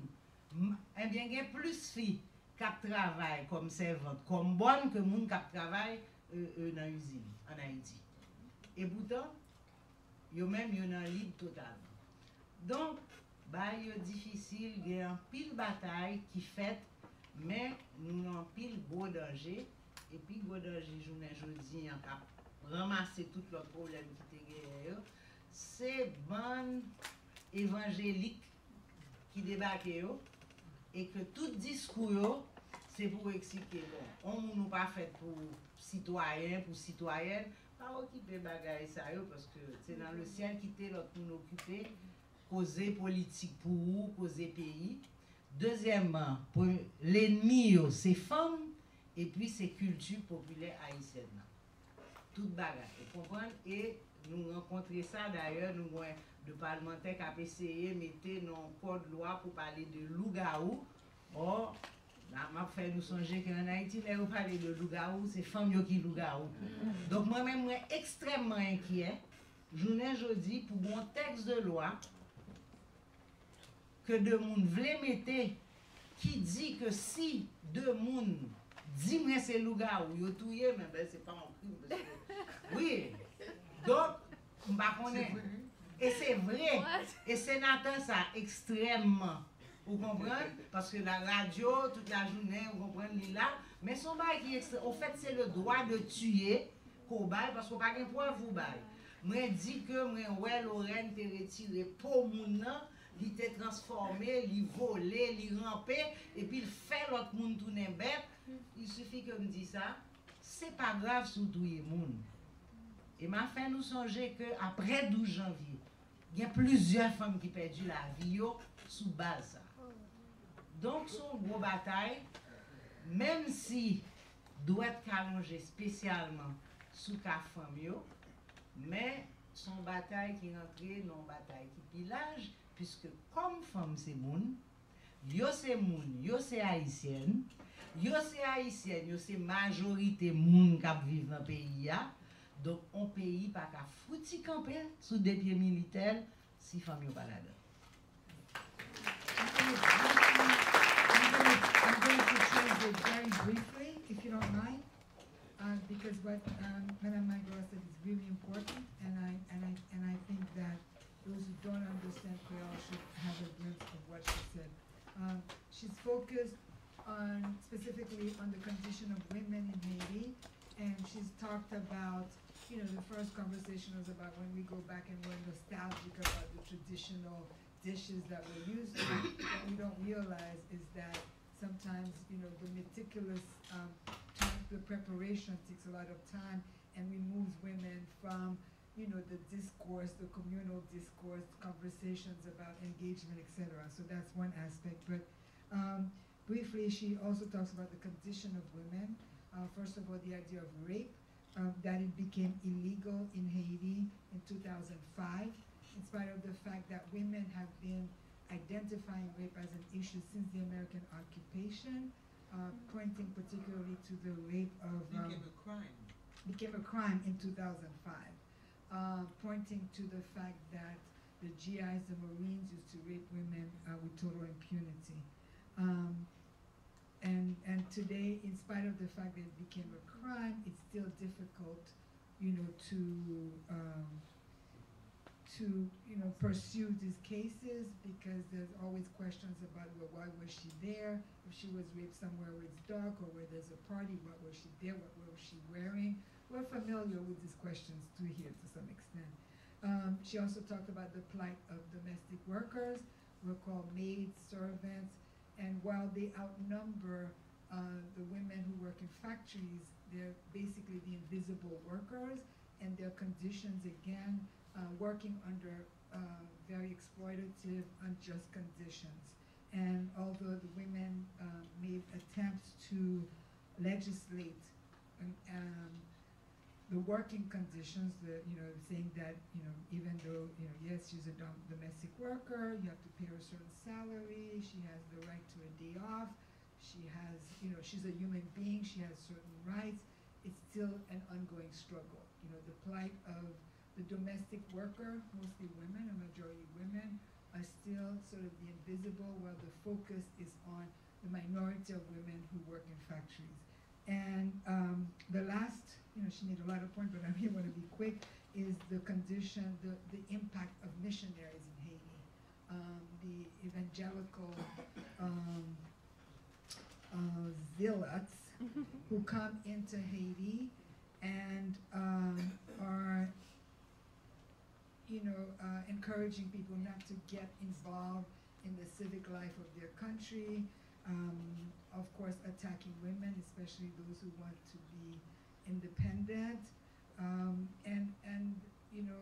eh bien, il y a plus de filles qui travaillent comme servantes, comme bonnes que les gens qui travaillent euh, euh, dans l'usine en Haïti. Et pourtant, yo même yo nan libre total. Donc, bah, yo difficile, il y a un pile bataille qui fait Men, nou nan pil gwo danje, epi gwo danje jounen jodi an kap ramase tout lò problem ki te geye yo, se ban evanjelik ki debake yo, e ke tout diskou yo, se pou eksike bon. On moun nou pa fet pou sitwayen, pou sitwayen, pa okipe bagay sa yo, paske se nan le sien kite lò pou nou okipe, koze politik pou ou, koze peyi, Deuxièmement, pour l'ennemi, c'est femmes et puis c'est culture populaire haïtienne. Tout bagarre, vous comprenez? Et nous rencontrons ça d'ailleurs, nous avons de parlementaires qui ont essayé de mettre dans code loi pour parler de loup-garou. Bon, Or, m'a fait nous songer qu'en Haïti, là, vous parlez de loup-garou, c'est femmes qui loup-garou. Donc moi-même, moi, extrêmement inquiet, journée jeudi, pour mon texte de loi ke de moun vle mette ki di ke si de moun di mwen se louga ou yo touye men ben se pa an krim. Oui, donk mba konen. E se vre, e senatan sa ekstremman. Ou kompren? Paske la radyo, tout la jounen, ou kompren li la. Men son bay ki ekstrem, ou fet se le doa de tuye ko bay, paske ou pa gen pou avou bay. Mwen di ke mwen wè Loren te retire pou moun nan, li te transforme, li vole, li rampe, epi l fè lot moun tounen bet, il soufi ke m di sa, se pa grav sou touye moun. E ma fè nou sonje ke apre 12 janvye, gen plouzyon fèm ki pèdi la vi yo sou baz sa. Donk son gro batay, menm si dwet kalonje spesyalman sou ka fèm yo, men son batay ki rentre non batay ki pilaj, Piske kom fom se moun, yo se moun, yo se haisyen, yo se haisyen, yo se majorite moun kap vive nan peyi ya, donk on peyi pa ka fouti kampe sou depye militer si fom yo balade. if you don't mind, uh, because what um, Madame Magro said is really important, and I and I and I think that those who don't understand Creole should have a glimpse of what she said. Um, she's focused on specifically on the condition of women in Haiti, and she's talked about, you know, the first conversation was about when we go back and we're nostalgic about the traditional dishes that we're used to. what we don't realize is that sometimes, you know, the meticulous um, the preparation takes a lot of time and removes women from you know, the discourse, the communal discourse, conversations about engagement, etc. So that's one aspect. But um, briefly, she also talks about the condition of women. Uh, first of all, the idea of rape, um, that it became illegal in Haiti in 2005, in spite of the fact that women have been identifying rape as an issue since the American occupation, uh, pointing particularly to the rape of... Um, became a crime. Became a crime in 2005 uh, pointing to the fact that the GIs, the Marines, used to rape women uh, with total impunity. Um, and, and today, in spite of the fact that it became a crime, it's still difficult, you know, to, um, to, you know, pursue these cases because there's always questions about, well, why was she there? If she was raped somewhere where it's dark or where there's a party, what was she there? What was she wearing? We're familiar with these questions too here to some extent. Um, she also talked about the plight of domestic workers, we're called maids, servants, and while they outnumber uh, the women who work in factories, they're basically the invisible workers, and their conditions, again, uh, working under uh, very exploitative, unjust conditions. And although the women uh, made attempts to legislate um, um, the working conditions, the, you know, saying that, you know, even though, you know, yes, she's a dom- domestic worker, you have to pay her a certain salary, she has the right to a day off, she has, you know, she's a human being, she has certain rights, it's still an ongoing struggle. You know, the plight of the domestic worker, mostly women, a majority women, are still sort of the invisible, while the focus is on the minority of women who work in factories. And um, the last, you know, she made a lot of points, but I really want to be quick, is the condition, the, the impact of missionaries in Haiti. Um, the evangelical um, uh, zealots who come into Haiti and um, are, you know, uh, encouraging people not to get involved in the civic life of their country. Um, of course, attacking women, especially those who want to be independent, um, and and you know,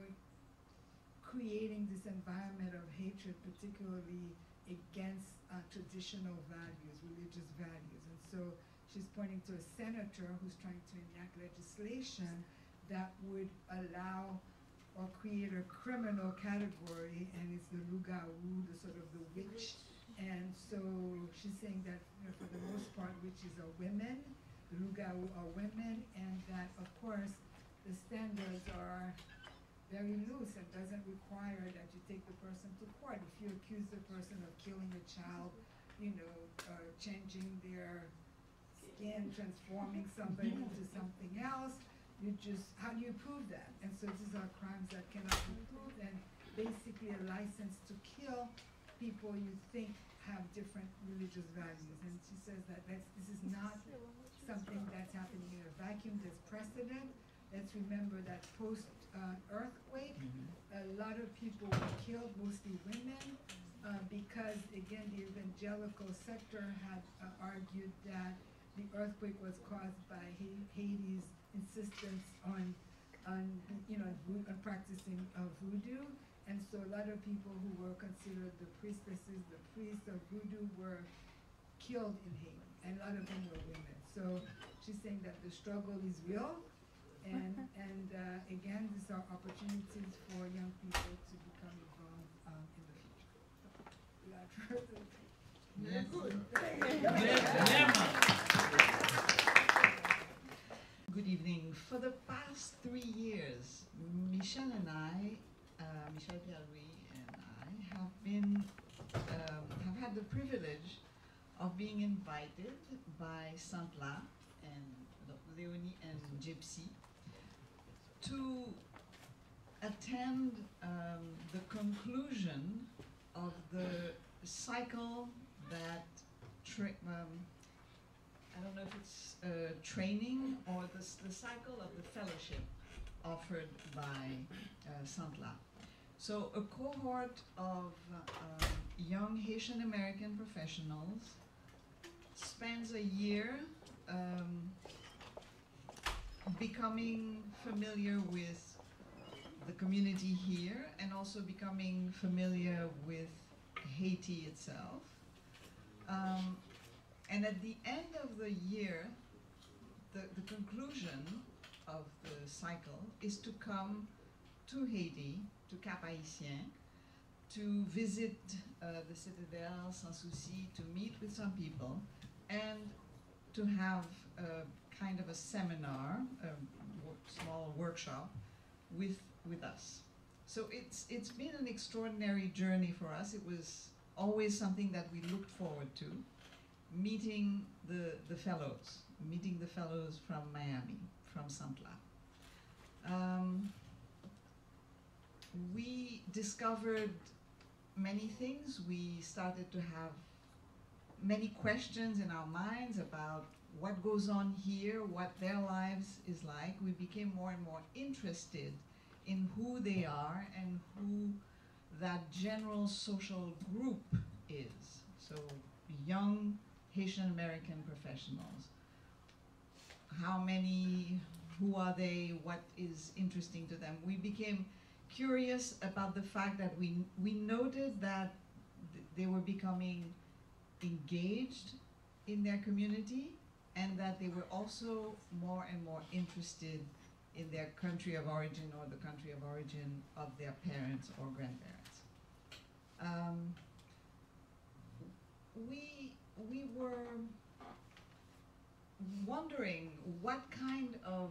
creating this environment of hatred, particularly against uh, traditional values, religious values, and so she's pointing to a senator who's trying to enact legislation that would allow or create a criminal category, and it's the loup-garou, the sort of the witch. And so she's saying that you know, for the most part, witches are women, the loup-garou are women, and that of course the standards are very loose and doesn't require that you take the person to court. If you accuse the person of killing a child, you know, uh, changing their skin, transforming somebody into something else, you just, how do you prove that? And so these are crimes that cannot be proved, and basically a license to kill people you think have different religious values. And she says that that's, this is not something that's happening in a vacuum, there's precedent. Let's remember that post uh, earthquake, a lot of people were killed, mostly women, uh, because again, the evangelical sector had uh, argued that the earthquake was caused by Ha- Haiti's insistence on, on, you know, on practicing uh, voodoo. And so a lot of people who were considered the priestesses, the priests of voodoo were killed in Haiti, and a lot of them were women. So she's saying that the struggle is real, and, and uh, again, these are opportunities for young people to become involved um, in the future. Without further good. Good evening. For the past three years, Michelle and I, uh, Michelle Pierre-Louis and I, have been, um, have had the privilege of being invited by Sant La and Le- Leonie and Gepsie to attend um, the conclusion of the cycle that um, I don't know if it's uh, training or the, the cycle of the fellowship offered by uh, Sant La. So a cohort of uh, young Haitian American professionals spends a year um, becoming familiar with the community here and also becoming familiar with Haiti itself. Um, and at the end of the year, the, the conclusion of the cycle is to come to Haiti, to Cap Haïtien, to visit uh, the Citadel Sans Souci, to meet with some people, and to have a kind of a seminar, a small workshop with, with us. So it's, it's been an extraordinary journey for us. It was always something that we looked forward to meeting the, the fellows, meeting the fellows from Miami, from Sant La. Um, we discovered many things. We started to have many questions in our minds about what goes on here, what their lives is like. We became more and more interested in who they are and who that general social group is. So young Haitian American professionals. How many, who are they, what is interesting to them? We became curious about the fact that we, we noted that th- they were becoming engaged in their community and that they were also more and more interested in their country of origin or the country of origin of their parents or grandparents. Um, we we were wondering what kind of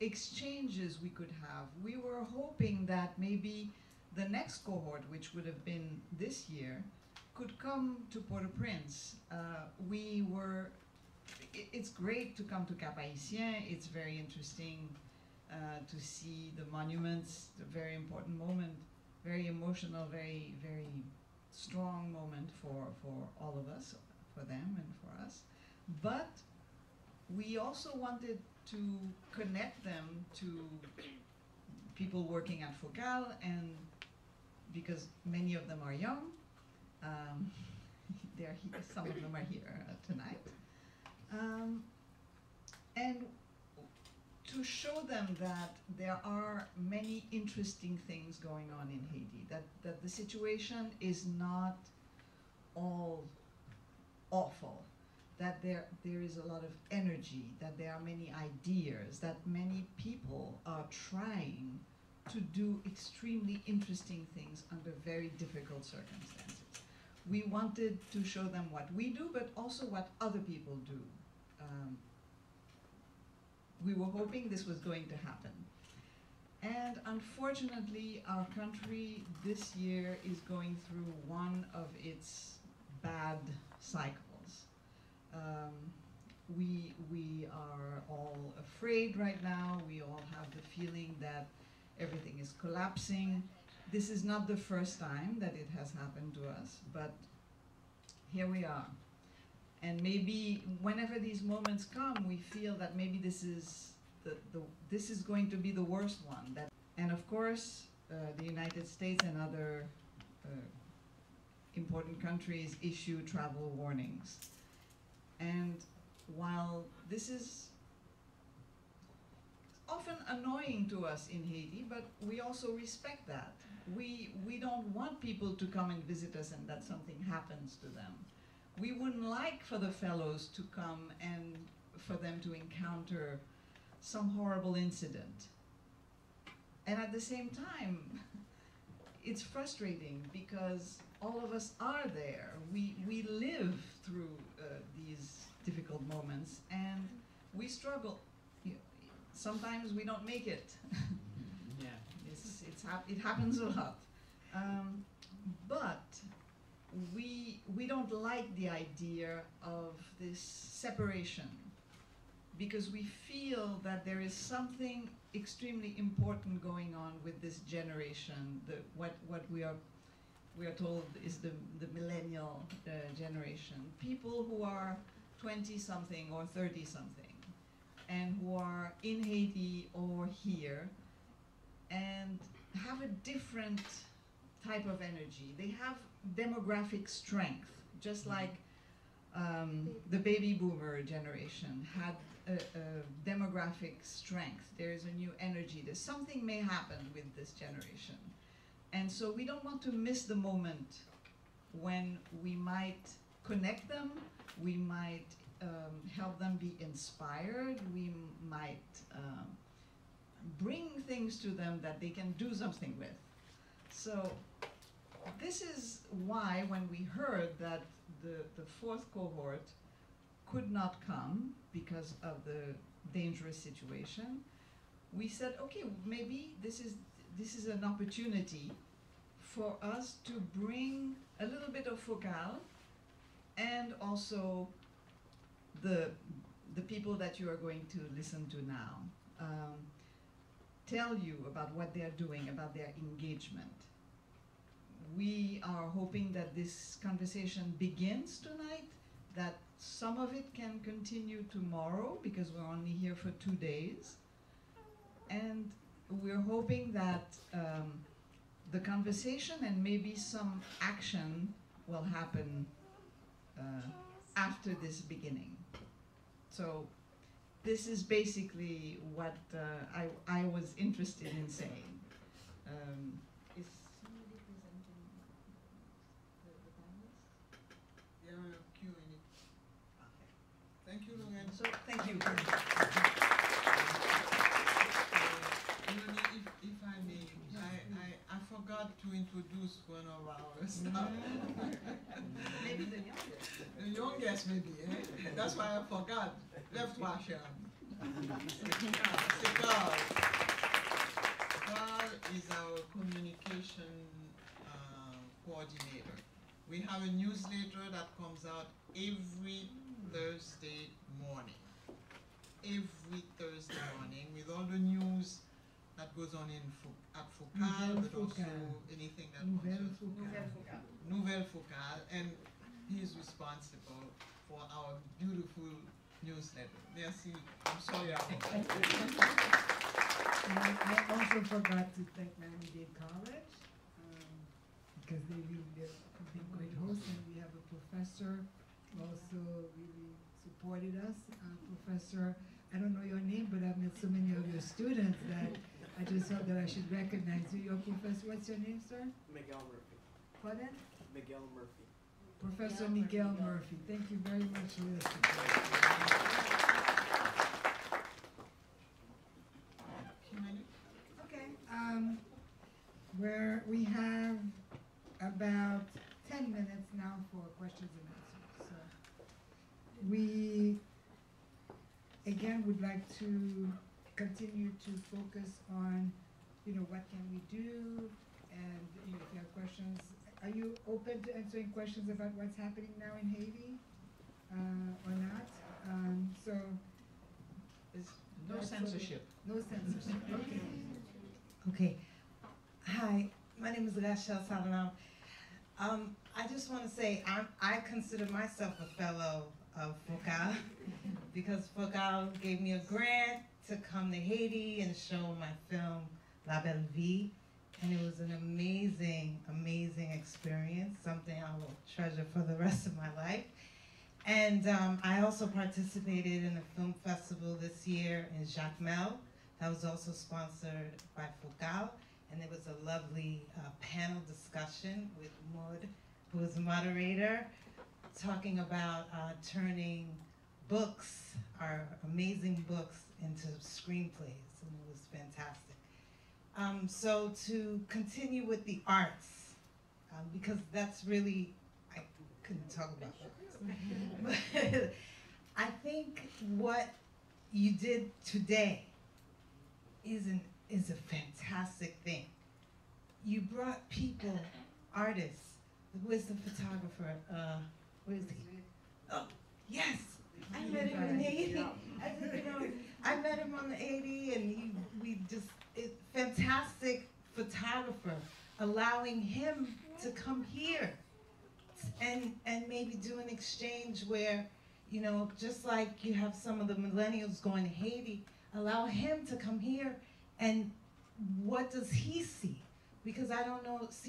exchanges we could have. We were hoping that maybe the next cohort, which would have been this year, could come to Port-au-Prince. Uh, we were. i- It's great to come to Cap Haïtien. It's very interesting uh, to see the monuments. the very important moment, very emotional, very very strong moment for for all of us, for them and for us. But we also wanted to connect them to people working at FOKAL and because many of them are young, um, they're here, some of them are here uh, tonight. Um, and to show them that there are many interesting things going on in Haiti, that, that the situation is not all awful, that there, there is a lot of energy, that there are many ideas, that many people are trying to do extremely interesting things under very difficult circumstances. We wanted to show them what we do, but also what other people do. Um, we were hoping this was going to happen. And unfortunately, our country this year is going through one of its bad cycles. Um, we, we are all afraid right now. We all have the feeling that everything is collapsing. This is not the first time that it has happened to us, but here we are. And maybe whenever these moments come, we feel that maybe this is the, the this is going to be the worst one. That and of course, uh, the United States and other uh, important countries issue travel warnings. And while this is often annoying to us in Haiti, but we also respect that. We, we don't want people to come and visit us and that something happens to them. We wouldn't like for the fellows to come and for them to encounter some horrible incident. And at the same time, it's frustrating because all of us are there. We, we live through uh, these difficult moments and we struggle. Sometimes we don't make it. Yeah. It's, it's hap- it happens a lot. Um, but we, we don't like the idea of this separation because we feel that there is something extremely important going on with this generation, the, what, what we are we are told is the, the millennial uh, generation. People who are 20 something or 30 something and who are in Haiti or here and have a different type of energy. They have demographic strength, just like um, the baby boomer generation had a, a demographic strength. There is a new energy. There's something may happen with this generation. And so we don't want to miss the moment when we might connect them, we might um, help them be inspired, we might um, bring things to them that they can do something with. So this is why when we heard that the, the fourth cohort could not come because of the dangerous situation, we said, okay, maybe this is this is an opportunity for us to bring a little bit of FOKAL and also the the people that you are going to listen to now. Um, tell you about what they're doing, about their engagement. We are hoping that this conversation begins tonight, that some of it can continue tomorrow because we're only here for two days. And we're hoping that um, the conversation and maybe some action will happen uh, after this beginning. So this is basically what uh, I, I was interested in saying. Um, is somebody presenting the, the panelists? Yeah, Q in it. Thank you, Lorraine. So, thank you. Melanie, if, if I may, I, I, To introduce one of our staff. Maybe the youngest. The youngest maybe, eh? That's why I forgot. Left. C'est Carl. Carl is our communication uh, coordinator. We have a newsletter that comes out every Thursday morning. Every Thursday morning with all the news that goes on in Fou- at FOKAL, Nouvelle but also anything that Nouvelle comes out. FOKAL. Nouvelle FOKAL, and he is responsible for our beautiful newsletter. Merci. I'm sorry I forgot. And I also forgot to thank Miami-Dade College, um, because they really, they're been great hosts, and we have a professor who also really supported us, uh, Professor, I don't know your name, but I've met so many of your students that I just felt that I should recognize you. Your professor, what's your name, sir? Miguel Murphy. Pardon? Miguel Murphy. Professor Miguel Murphy, thank you very much for. Few? Okay, um, where we have about ten minutes now for questions and answers, so. We, again, would like to continue to focus on, you know, what can we do? And, you know, if you have questions, are you open to answering questions about what's happening now in Haiti? Uh, or not? Um, so, There's no That's censorship. no censorship, okay. Okay. Hi, my name is Rachelle Salnave. Um, I just want to say I'm, I consider myself a fellow of FOKAL because FOKAL gave me a grant to come to Haiti and show my film La Belle Vie. And it was an amazing, amazing experience, something I will treasure for the rest of my life. And um, I also participated in a film festival this year in Jacmel that was also sponsored by FOKAL. And it was a lovely uh, panel discussion with Maud, who was the moderator, talking about uh, turning books, our amazing books, into screenplays. And it was fantastic. Um, so to continue with the arts, um, because that's really, I couldn't talk about that. But I think what you did today is an is a fantastic thing. You brought people, artists. Who is the photographer? Uh, where is he? Oh, yes, I met him in Haiti. I, know, I met him on the 80, and he, we just it, fantastic photographer, allowing him to come here and and maybe do an exchange where, you know, just like you have some of the millennials going to Haiti, allow him to come here and what does he see? Because I don't know es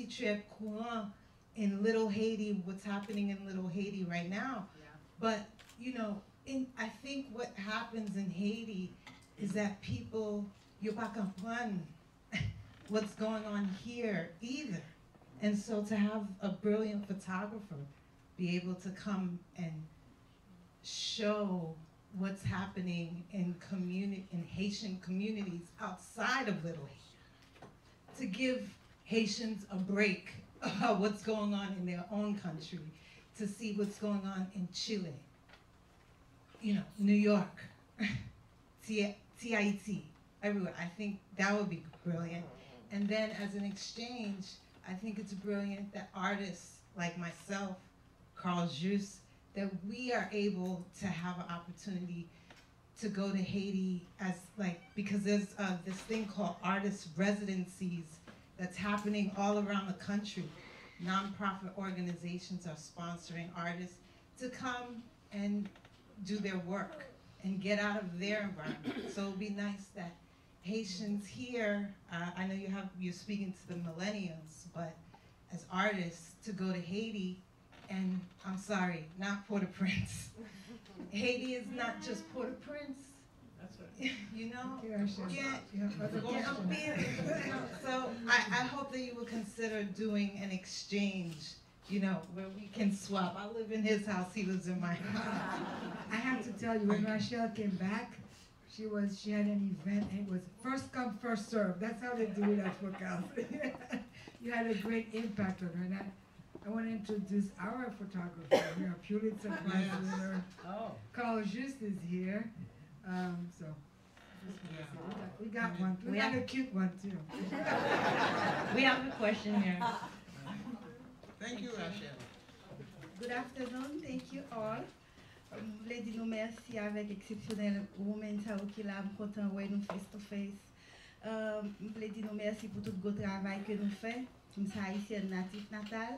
courant in Little Haiti, what's happening in Little Haiti right now. yeah. But, you know, in I think what happens in Haiti is that people, you're pas comprendre what's going on here either. And so to have a brilliant photographer be able to come and show what's happening in communi- in Haitian communities outside of Little Haiti, to give Haitians a break about what's going on in their own country, to see what's going on in Chile, you know, New York, TIT, everywhere. I think that would be brilliant. And then as an exchange, I think it's brilliant that artists like myself, Carl Juste, that we are able to have an opportunity to go to Haiti as like because there's uh, this thing called artist residencies that's happening all around the country. Nonprofit organizations are sponsoring artists to come and do their work and get out of their environment. So it'd be nice that Haitians here, uh, I know you have you're speaking to the millennials, but as artists to go to Haiti and I'm sorry, not Port-au-Prince. Haiti is not just Port-au-Prince, That's right. you know? Okay, Rachelle. Yeah. You have other Yeah, I'm questions? being- So I, I hope that you will consider doing an exchange, you know, where we can swap. I live in his house, he lives in my house. I have to tell you, when Rachelle came back, she was, she had an event, and it was first come, first serve. That's how they do it at FOKAL. You had a great impact on her, and I, I want to introduce our photographer, here, Pulitzer Prize winner, Oh. Carl Juste is here, um, so. We got- We got one, we We got a cute one too. We have a question here. Thank you, Rachel. Good afternoon. Thank you all. Um, mwen di nou mersi avèk eksepsyonel women sa ou ki la m kontan wè nou face to face. Um, mwen di nou mersi pou tout go travay ke nou fè. Mwen sa Haitien natif natal.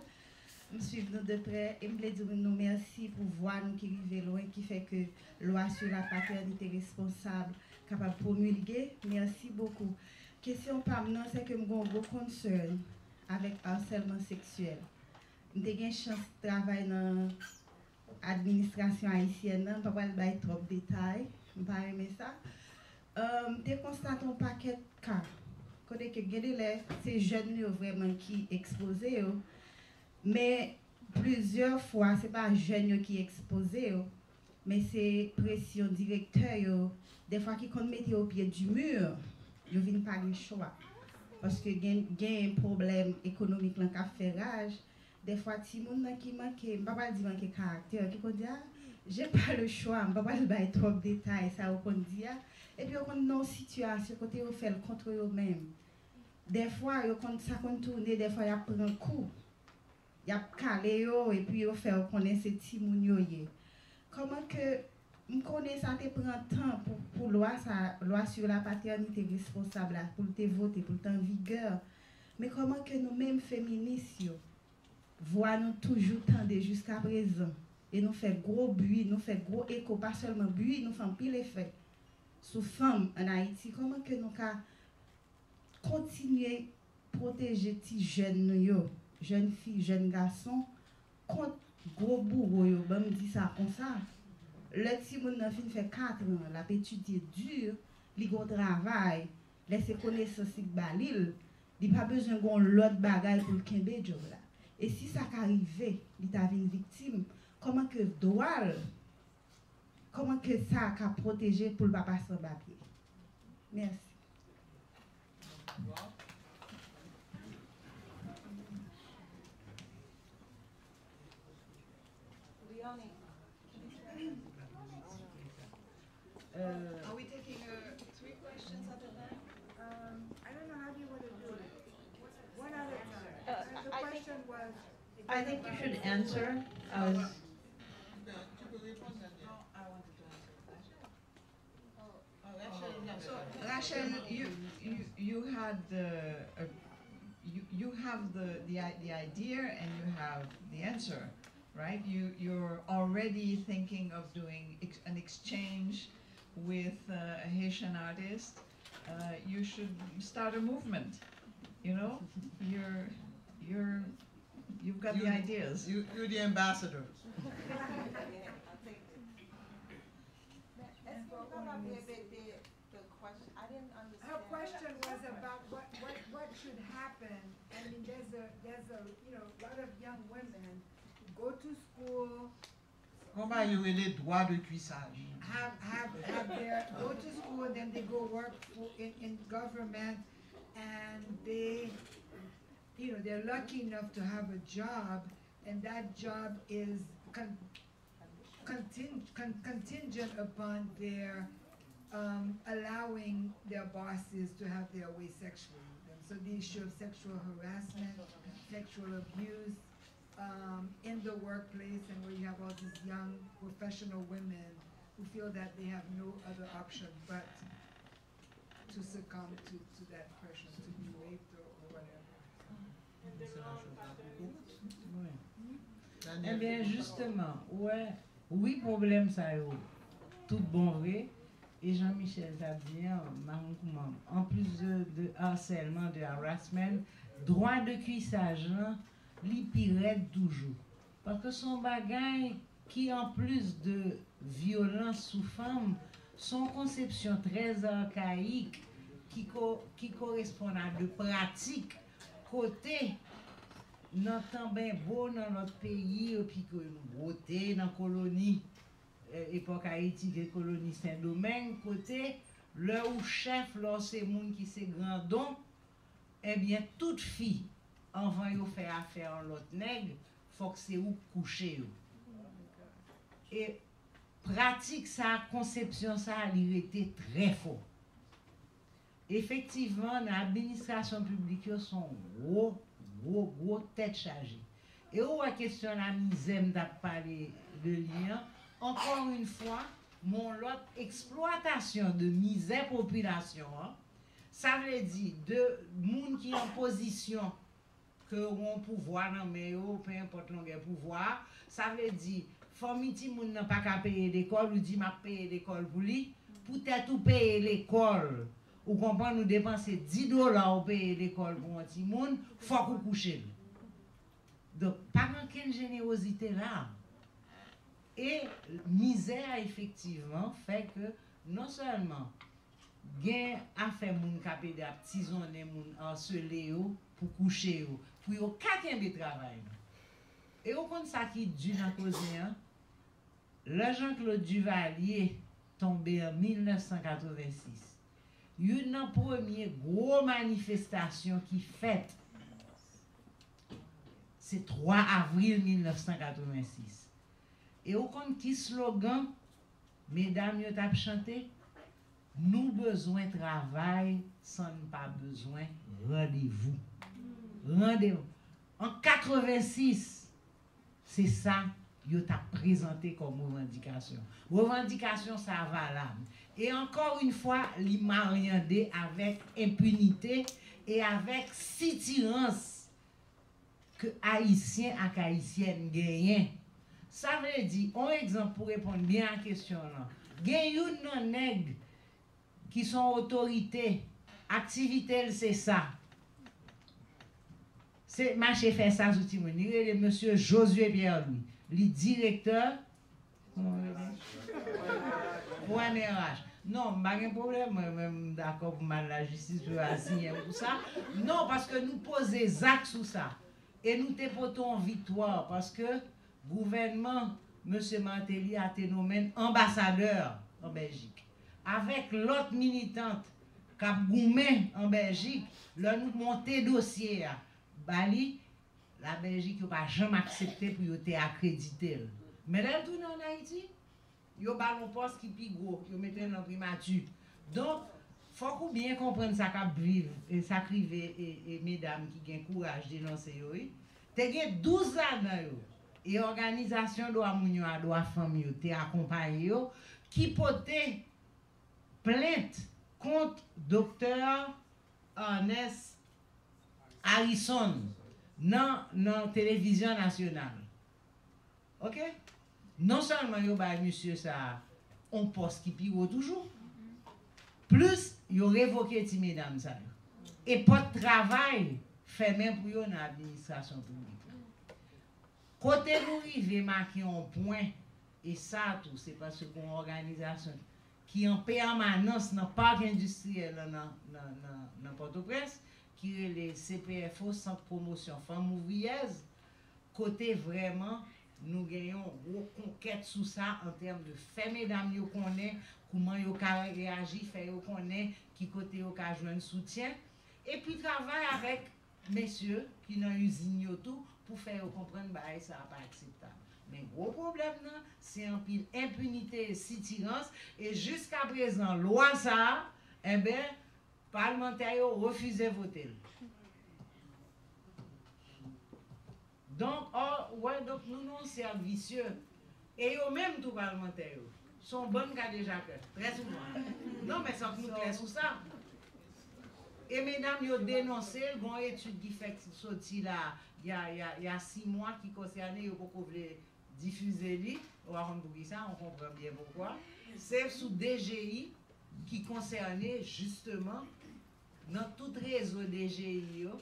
Mwen suiv nou depre. E mwen di nou mersi pou vwa nou ki rive loin ki fè ke lwa sou la paternite responsable kapab promulge. Mersi bokou. Kesyon pam nan se ke mwen gon go concern avèk harcèlman seksuel. mte gen chans travay nan administrasyon Haitien nan, pa wal bay trop detay, mpa reme sa. Euh, mte um, konstanton paket ka, kode ke gede le, se jen yo vreman ki expose yo, me plezyor fwa, se pa jen yo ki expose yo, me se presyon direktor yo, defwa ki kon mette yo pye du mur, yo vin pa gen chwa. Paske gen yon problem ekonomik lan ka feraj, defwa ti moun nan ki manke, mbaba di manke karakter, ki kon di a, jè pa le chwa, mbaba l bay trop detay, sa ou kon di a, epi yo kon nan situasyon, kote yo fel kontre yo men. Defwa yo kon sa kon tourne, defwa ya pren kou, ya kale yo, epi yo fel konen se ti moun yo ye. Koman ke m konen sa te pren tan pou, pou lwa sa, lwa sur la paternite responsable la, pou te vote, pou te en vigeur, me koman ke nou men feminist yo, voix nous toujours tendez jusqu'à présent. Et nous fait gros bruit, nous fait gros écho, pas seulement bruit, nous fait pile effet. Sous femme en Haïti, comment que nous ka continuer protéger les jeunes, jeunes filles, jeunes garçons contre gros bourreaux, yo, ben me dit ça comme ça. Le petit monde fin fait 4 ans, la étudié dur, li go travail, laisse connaissance balil, li pas besoin gon l'autre bagaille pour le kembe job là. Et si ça qu'arrive, il t'a une victime, comment que doit comment que ça qu'a protégé pour le papa sans papier? Merci. I think you should answer. I was, Tu peux répondre, Danielle. Oh, Rachelle, So, Rachelle. Rachelle, you, you, you had the, uh, you, you have the, the, the idea and you have the answer, right? You, you're already thinking of doing ex- an exchange with uh, a Haitian artist. Uh, you should start a movement, you know? You're, you're, you've got the ideas. You, you're the ambassador. Her question was about what, what, what should happen. I mean, there's a, there's a, you know, a lot of young women go to school, Comment il y aurait les droits de cuissage? have, have, have their, go to school, then they go work for, in, in government, and they, you know, they're lucky enough to have a job, and that job is con- conting- con- contingent upon their, um, allowing their bosses to have their way sexually with them. So the issue of sexual harassment, sexual abuse, um, in the workplace and where you have all these young professional women who feel that they have no other option but to succumb to, to that pressure, Eh bien, justement, ouais, oui, problème ça yo, tout bon vrai. Et Jean-Michel t'a hein, en plus de, harcèlement, de harassment, droit de cuissage, là, li pirate toujours. Parce que son bagage qui, en plus de violence sous femme, son conception très archaïque qui, co- qui correspond à de pratiques côté nan tan ben bo nan not peyi ou pi ke nou brote nan koloni eh, epok Haiti ke koloni Saint-Domingue kote le ou chef lor se moun ki se grandon ebyen eh tout fi anvan yo fe afe an lot neg fok se ou kouche yo. E pratik sa konsepsyon sa li rete tre fo. Efektiveman nan administrasyon publik yo son wou gwo, gwo tet chaje. E ou a kesyon la mizem da pale de liyan, ankon un fwa, mon lot eksploatasyon de mizè populasyon, sa vle di, de moun ki an pozisyon ke ou an pouvoi nan meyo, pe import nan gen pouvoi, sa vle di, fomiti moun nan pa ka peye l'ekol ou di ma peye l'ekol pou li, pou tè tou peye l'ekol, Ou kompon nou depanse 10 dola ou peye l'ekol pou an ti moun, fwa kou kouche li. Dok, pa man ken jenerosite la. E, mizèr efektiveman fè ke non sèlman gen a fè moun kapè de ap tizonè moun ansele yo pou kouche yo, pou yo kaken bi travay nou. E yo kon sa ki di nan koze an, le Jean-Claude Duvalier tombe en 1986. yon nan premye gro manifestasyon ki fet, se 3 avril 1986. E ou kon ki slogan, medam yo tap chante, nou bezwen travay, san pa bezwen radevou. Radevou. An 86, se sa yo tap prezante kom revendikasyon. Revendikasyon sa valable. Et encore une fois, li mariandé avec impunité et avec sitirance que haïtien ak haïtienne genyen. Sa vle di, on exemple pou reponde bien an kesyon lan. Gen yon nan neg ki son otorite, aktivite l se sa. Se mache fè sa zouti mouni. Le monsieur Josué Pierre-Louis, li direkteur Ouan RH. Non, pas de problème, moi, même d'accord pour la justice pour assigner pour ça. Non, parce que nous posons actes sur ça. Et nous en victoire parce que le gouvernement, M. Mantelli, a été nommé ambassadeur en Belgique. Avec l'autre militante, Cap Goumé en Belgique, là nous monté dossier à Bali, la Belgique n'a pas jamais accepté pour être accrédité. Mais là, tout en Haïti, yo balon pos ki pi gwo, yo meten nan primatu. Donk, fok ou bien kompren sa ka brive, e sa krive, e, e medam ki gen kouraj denonse yo e, te gen 12 la nan yo, e organizasyon do a moun yo, a do a fam yo, te akompany yo, ki pote plente kont doktor Ernest Harrison nan, nan televizyon nasyonal. Ok? non salman yo bay monsye sa on pos ki pi yo toujou, plus yo revoke ti medam sa yo. E pot travay fè men pou yo nan administrasyon publik. Kote nou rive maki yon poin, e sa tou se pas se kon organizasyon ki yon permanans nan park industriel nan, nan, nan, nan Port-au-Prince, ki yon le CPFO, Sant Promotion Femme Ouvriyez, kote vreman nou genyon gro konket sou sa an term de fe medam yo konen, kouman yo ka reagi, fe yo konen, ki kote yo ka jwen soutyen, epi travay avèk mesye ki nan usine yo tou pou fe yo kompren ba e sa pa akseptab. Men gro problem nan, se an pil impunite sitirans, e jiska prezan lwa sa, e ben, parlementaryo refuze votel. Donk, wè, donk nou nou servisyon. E yo menm tou parlementè yo. Son bon kade jakè, tre souman. Non, men san nou kles ou sa. E menam yo denonsè, gwen etude ki fèk soti la, ya si mwa ki konserne yo koko vle difuze li, waron bougi sa, on kompren bien poukwa. Se sou DGI ki konserne, justeman, nan tout rezo DGI yo,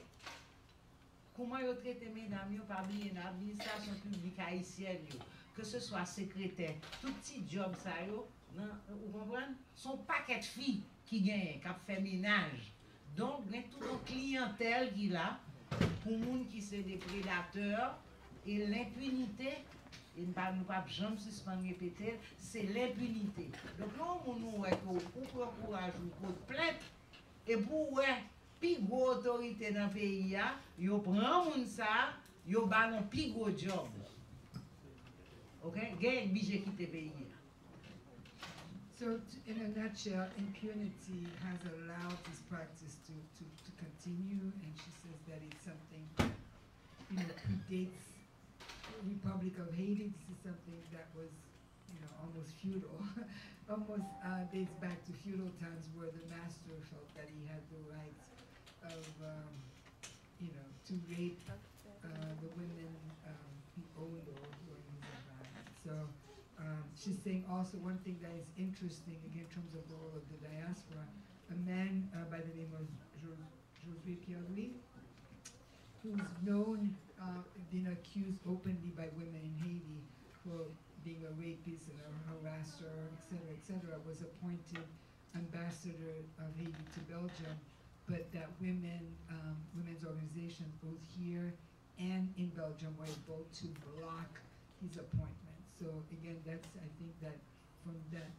Kouman yo trete menam yo pabli en administrasyon publik haisyen yo, ke se swa sekretè, tout ti job sa yo, nan, ou konpwen, son paket fi ki gen, kap fe menaj. Donk gen tout an kliyantel ki la, pou moun ki se de predateur, e l'impunite, e mpa nou pap jom sispan repete, se l'impunite. Donk nou moun nou wè kou, pou prokouraj ou kou plek, e pou wè, pi gwo otorite nan peyi ya, yo pran moun sa, yo banon pi gwo job. Ok? Gen bije kite peyi ya. So, in a nutshell, impunity has allowed this practice to, to, to continue, and she says that it's something, you know, predates the Republic of Haiti. This is something that was, you know, almost feudal, almost uh, dates back to feudal times where the master felt that he had the right of, um, you know, to rape uh, the women um, he owned or who were in. So. Um, she's saying also one thing that is interesting, again, in terms of the role of the diaspora, a man uh, by the name of Jo- Josue Pierre-Louis, who's known, uh, been accused openly by women in Haiti for being a rapist and a harasser, et cetera, et cetera, was appointed ambassador of Haiti to Belgium, but that women, um, women's organizations, both here and in Belgium, were able to block his appointment. So again, that's, I think that from that,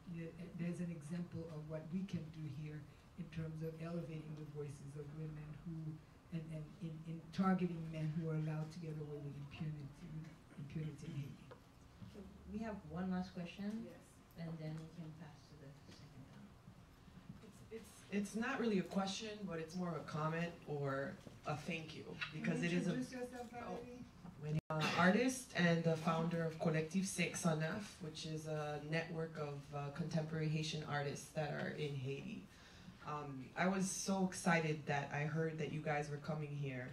there's an example of what we can do here in terms of elevating the voices of women who, and, and in, in targeting men who are allowed to get away with impunity, impunity in Haiti. So We have one last question, and then we can pass to the second round. It's, not really a question, but it's more of a comment or a thank you because it is a Valerie. uh, artist and the founder of Collective Six Neuf, which is a network of uh, contemporary Haitian artists that are in Haiti. Um, I was so excited that I heard that you guys were coming here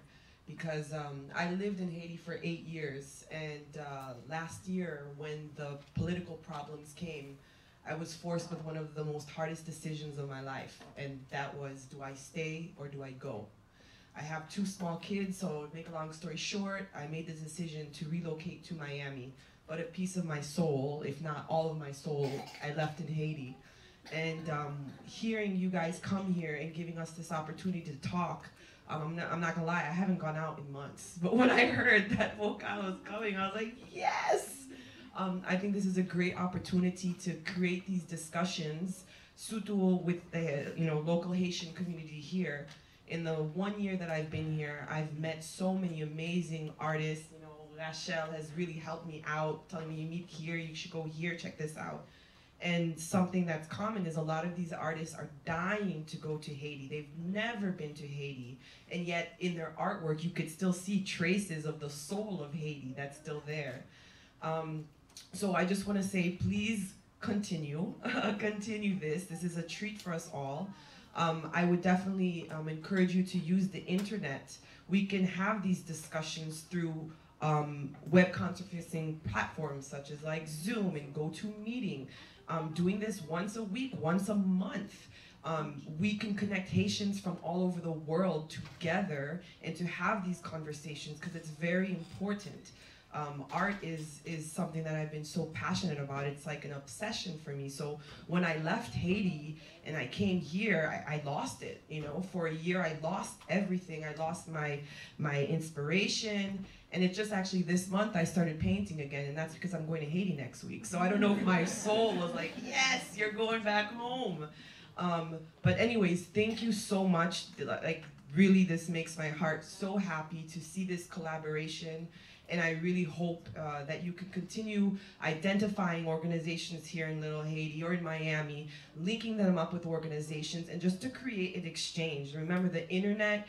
because um, I lived in Haiti for eight years, and uh, last year when the political problems came, I was forced with one of the most hardest decisions of my life, and that was do I stay or do I go? I have two small kids, so to make a long story short, I made the decision to relocate to Miami. But a piece of my soul, if not all of my soul, I left in Haiti. And um, hearing you guys come here and giving us this opportunity to talk, um, I'm, not, I'm not gonna lie, I haven't gone out in months. But when I heard that FOKAL was coming, I was like, yes! Um, I think this is a great opportunity to create these discussions, surtout with the you know local Haitian community here in the one year that I've been here, I've met so many amazing artists. You know, Rachelle has really helped me out, telling me you meet here, you should go here, check this out. And something that's common is a lot of these artists are dying to go to Haiti. They've never been to Haiti. And yet, in their artwork, you could still see traces of the soul of Haiti that's still there. Um, so I just want to say, please continue, continue this. This is a treat for us all um, I would definitely um, encourage you to use the internet. We can have these discussions through um, web conferencing platforms such as like Zoom and GoToMeeting. Um, doing this once a week, once a month. Um, we can connect Haitians from all over the world together and to have these conversations because it's very important. Um, art is is something that I've been so passionate about. It's like an obsession for me. So when I left Haiti and I came here, I, I lost it. You know, for a year I lost everything. I lost my my inspiration. And it just actually this month I started painting again, and that's because I'm going to Haiti next week. So I don't know if my soul was like, yes, you're going back home. Um, but anyways, thank you so much. Like really, this makes my heart so happy to see this collaboration and I really hope uh, that you can continue identifying organizations here in Little Haiti or in Miami, linking them up with organizations, and just to create an exchange. Remember, the internet,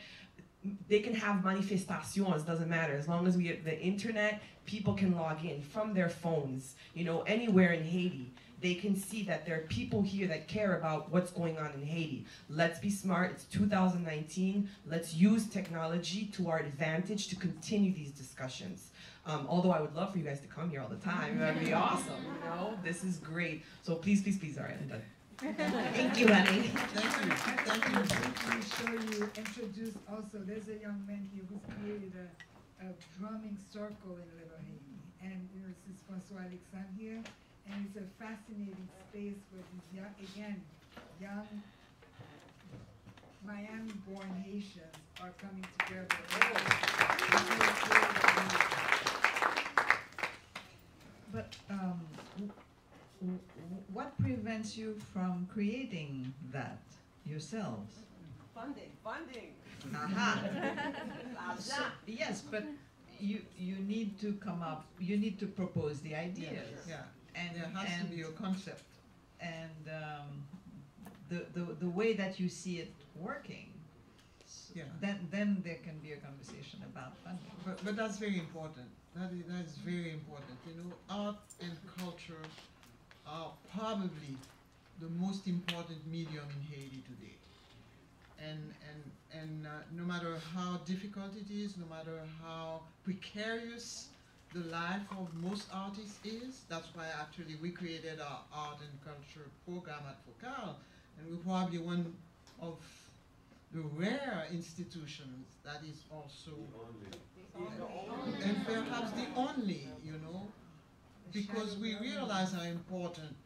they can have manifestations, doesn't matter. As long as we have the internet, people can log in from their phones, you know, anywhere in Haiti. They can see that there are people here that care about what's going on in Haiti. Let's be smart. It's 2019. Let's use technology to our advantage to continue these discussions. Um, although I would love for you guys to come here all the time. That'd be awesome. You know, this is great. So please, please, please. All right, I'm done. Thank you, honey. Thank you. Thank you. Let me show you, introduce also, there's a young man here who's created a, a drumming circle in Little Haiti. And you know, this is Francois Alexandre here, and it's a fascinating space where these young, again, young Miami-born Haitians are coming together. But um, what prevents you from creating that yourselves? Funding, funding. Aha. So, yes, but you you need to come up. You need to propose the ideas. Yeah, And there has to be a concept. and um, the, the the way that you see it working. Yeah. Then then there can be a conversation about funding. But, but that's very important. That is, that is very important. You know, art and culture are probably the most important medium in Haiti today. And, and, and uh, no matter how difficult it is, no matter how precarious the life of most artists is, that's why actually we created our art and culture program at FOKAL. And we're probably one of the rare institutions that is also and perhaps the only, you know, because we realize how important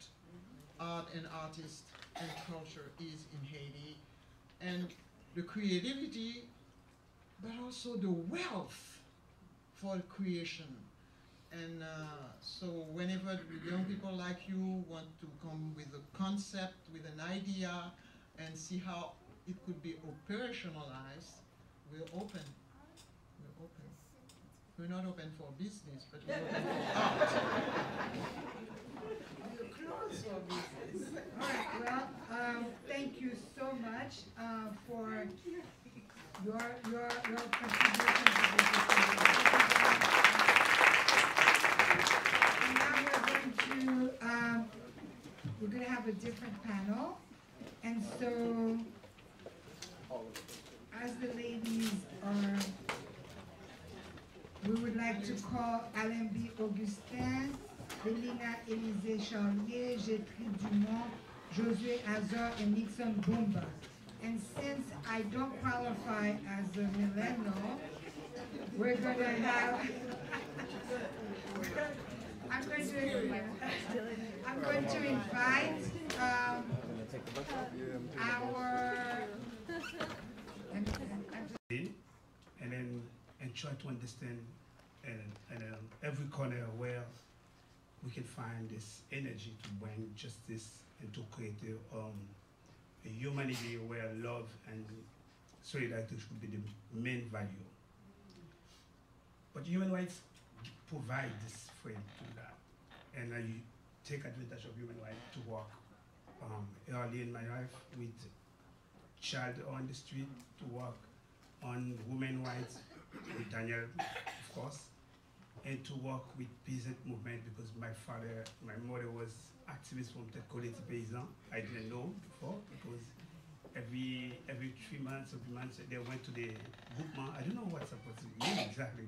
art and artists and culture is in Haiti, and the creativity, but also the wealth for creation. And uh, so, whenever young people like you want to come with a concept, with an idea, and see how it could be operationalized, we're open. We're open. We're not open for business, but we're open for art. We're closed for business. All right, well, um, thank you so much, uh, for your, your, your contribution to this. To, um, we're gonna have a different panel, and so, as the ladies are we would like to call Alain B. Augustin, Belina Élysée Charlier, Gétry Dumont, Josué Azor, and Nixon Boumba. And since I don't qualify as a millennial, we're gonna have, I'm going to, I'm going to invite, um, our, and, then and try to understand and, and um, every corner where we can find this energy to bring justice and to create a, um, a humanity where love and solidarity should be the main value. But human rights provide this to that. And I take advantage of human rights to work um, early in my life with child on the street, to work on women rights with Danielle, of course, and to work with peasant movement because my father, my mother was activist from the Collectif Paysan. I didn't know before because every every three months three months they went to the groupement. I don't know what's supposed to mean exactly.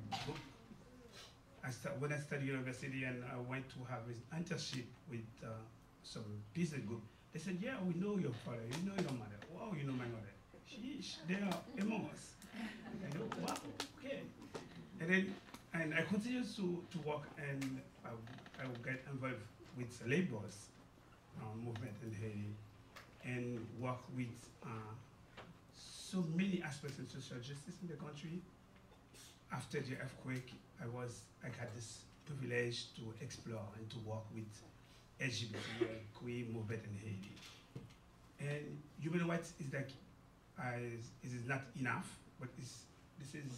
I start, when I studied university and I went to have an internship with uh, some business group. They said, "Yeah, we know your father. You know your mother. Wow, you know my mother. She, they are among us." I know, wow, okay. And then, and I continued to, to work and I will get involved with laborers uh, movement in Haiti and work with uh, so many aspects of social justice in the country. After the earthquake, I was, I got this privilege to explore and to work with LGBT queer movement in Haiti. And human rights is like, uh, is, is not enough, but this is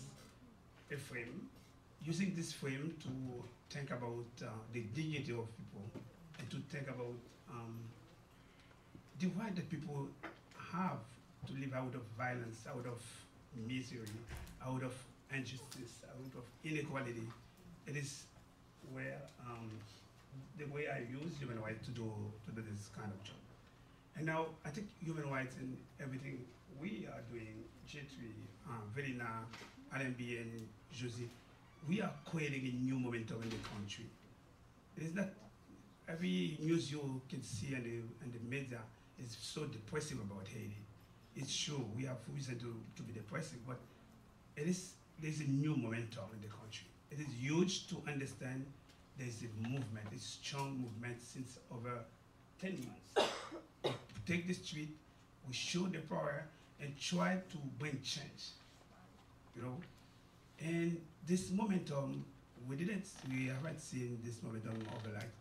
a frame, using this frame to think about uh, the dignity of people and to think about um, the right that people have to live out of violence, out of misery, out of injustice, out of inequality. It is where um, the way I use human rights to do to do this kind of job. And now I think human rights and everything we are doing, J3, um, Verina, RMB, and Josie, we are creating a new momentum in the country. It is not every news you can see in the, in the media is so depressing about Haiti. It's true, we have reason to, to be depressing, but it is there's a new momentum in the country. It is huge to understand there's a movement, a strong movement since over 10 months. we take the street, we show the power, and try to bring change. You know? And this momentum, we didn't, we haven't seen this momentum over like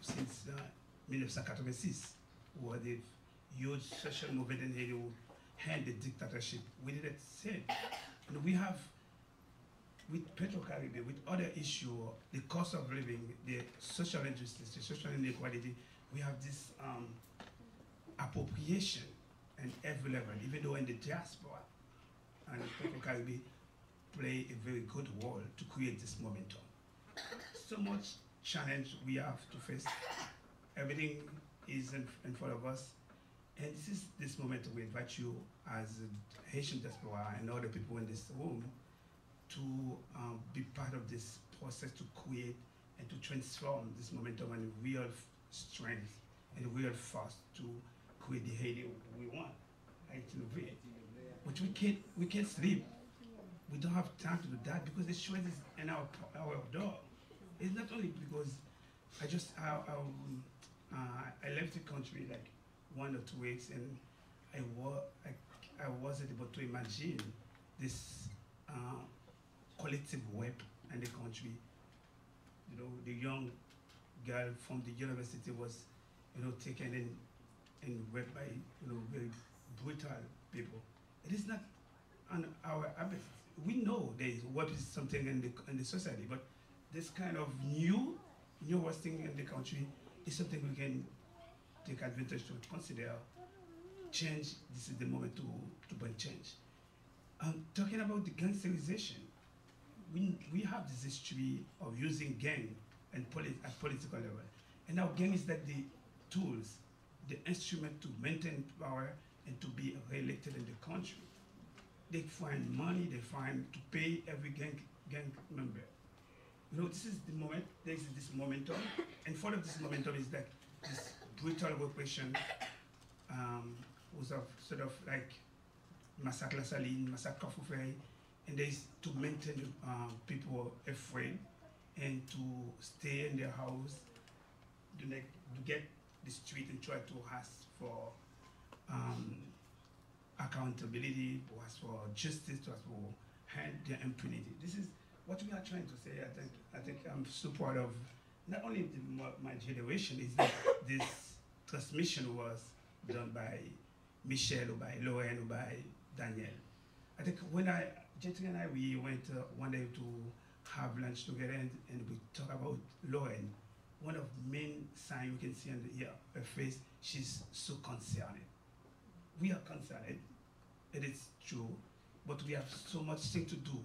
since uh, 1986, where the huge social movement in Haiti the dictatorship. We didn't see it. And we have with PetroCaribe, with other issues, the cost of living, the social injustice, the social inequality, we have this um, appropriation at every level, even though in the diaspora, and PetroCaribe play a very good role to create this momentum. So much challenge we have to face. Everything is in, in front of us. And this is this moment we invite you as Haitian diaspora and other people in this room to um, be part of this process to create and to transform this momentum and real strength and real force to create the Haiti we want, Haiti Nouveau. But we can't, we can't sleep. We don't have time to do that because the choice is in our, our door. It's not only because I just, I, I, um, uh, I left the country like one or two weeks and I, wa- I, I wasn't able to imagine this uh, collective web in the country. You know, the young girl from the university was, you know, taken in and raped by, you know, very brutal people. It is not on our habit. We know there is what is something in the in the society, but this kind of new, newest thing in the country is something we can take advantage to consider change. This is the moment to, to bring change. Um, talking about the gangsterization, we, we have this history of using gang and polit- at political level. And now gang is like the tools, the instrument to maintain power and to be re-elected in the country. They find money, they find to pay every gang, gang member. You know, this is the moment, there is this momentum, and part of this momentum is that this brutal repression um, was of sort of like Massacre Saline, Massacre Foufoué, and is to maintain um, people afraid and to stay in their house, to, like, to get the street and try to ask for um, accountability, to ask for justice, to ask for hand their impunity. This is what we are trying to say. I think I think I'm so proud of not only the, my, my generation is that this transmission was done by Michelle, or by Lorraine or by Danielle. I think when I Gétry and I we went uh, one day to have lunch together and, and we talk about Lorraine. One of the main signs you can see on the, yeah, her face, she's so concerned. We are concerned, it is true, but we have so much thing to do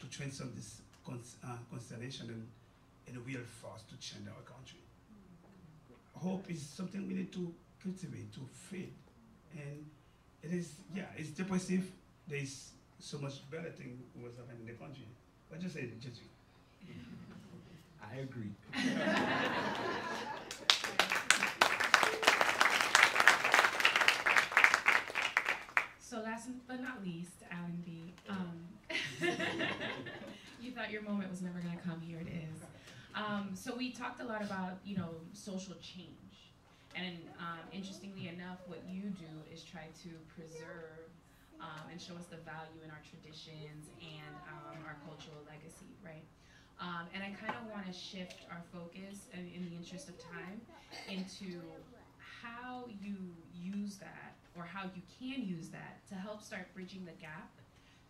to transform this cons- uh, and, and a real force to change our country. Hope is something we need to cultivate, to feed. And it is, yeah, it's depressive. There is so much better thing was happening in the country. What just say, Jesse? I agree. So last but not least, Alan B. Um, you thought your moment was never going to come. Here it is. Um, so we talked a lot about you know social change, and um, interestingly enough, what you do is try to preserve um, and show us the value in our traditions and um, our cultural legacy, right? Um, and I kind of want to shift our focus, in, in the interest of time, into how you use that or how you can use that to help start bridging the gap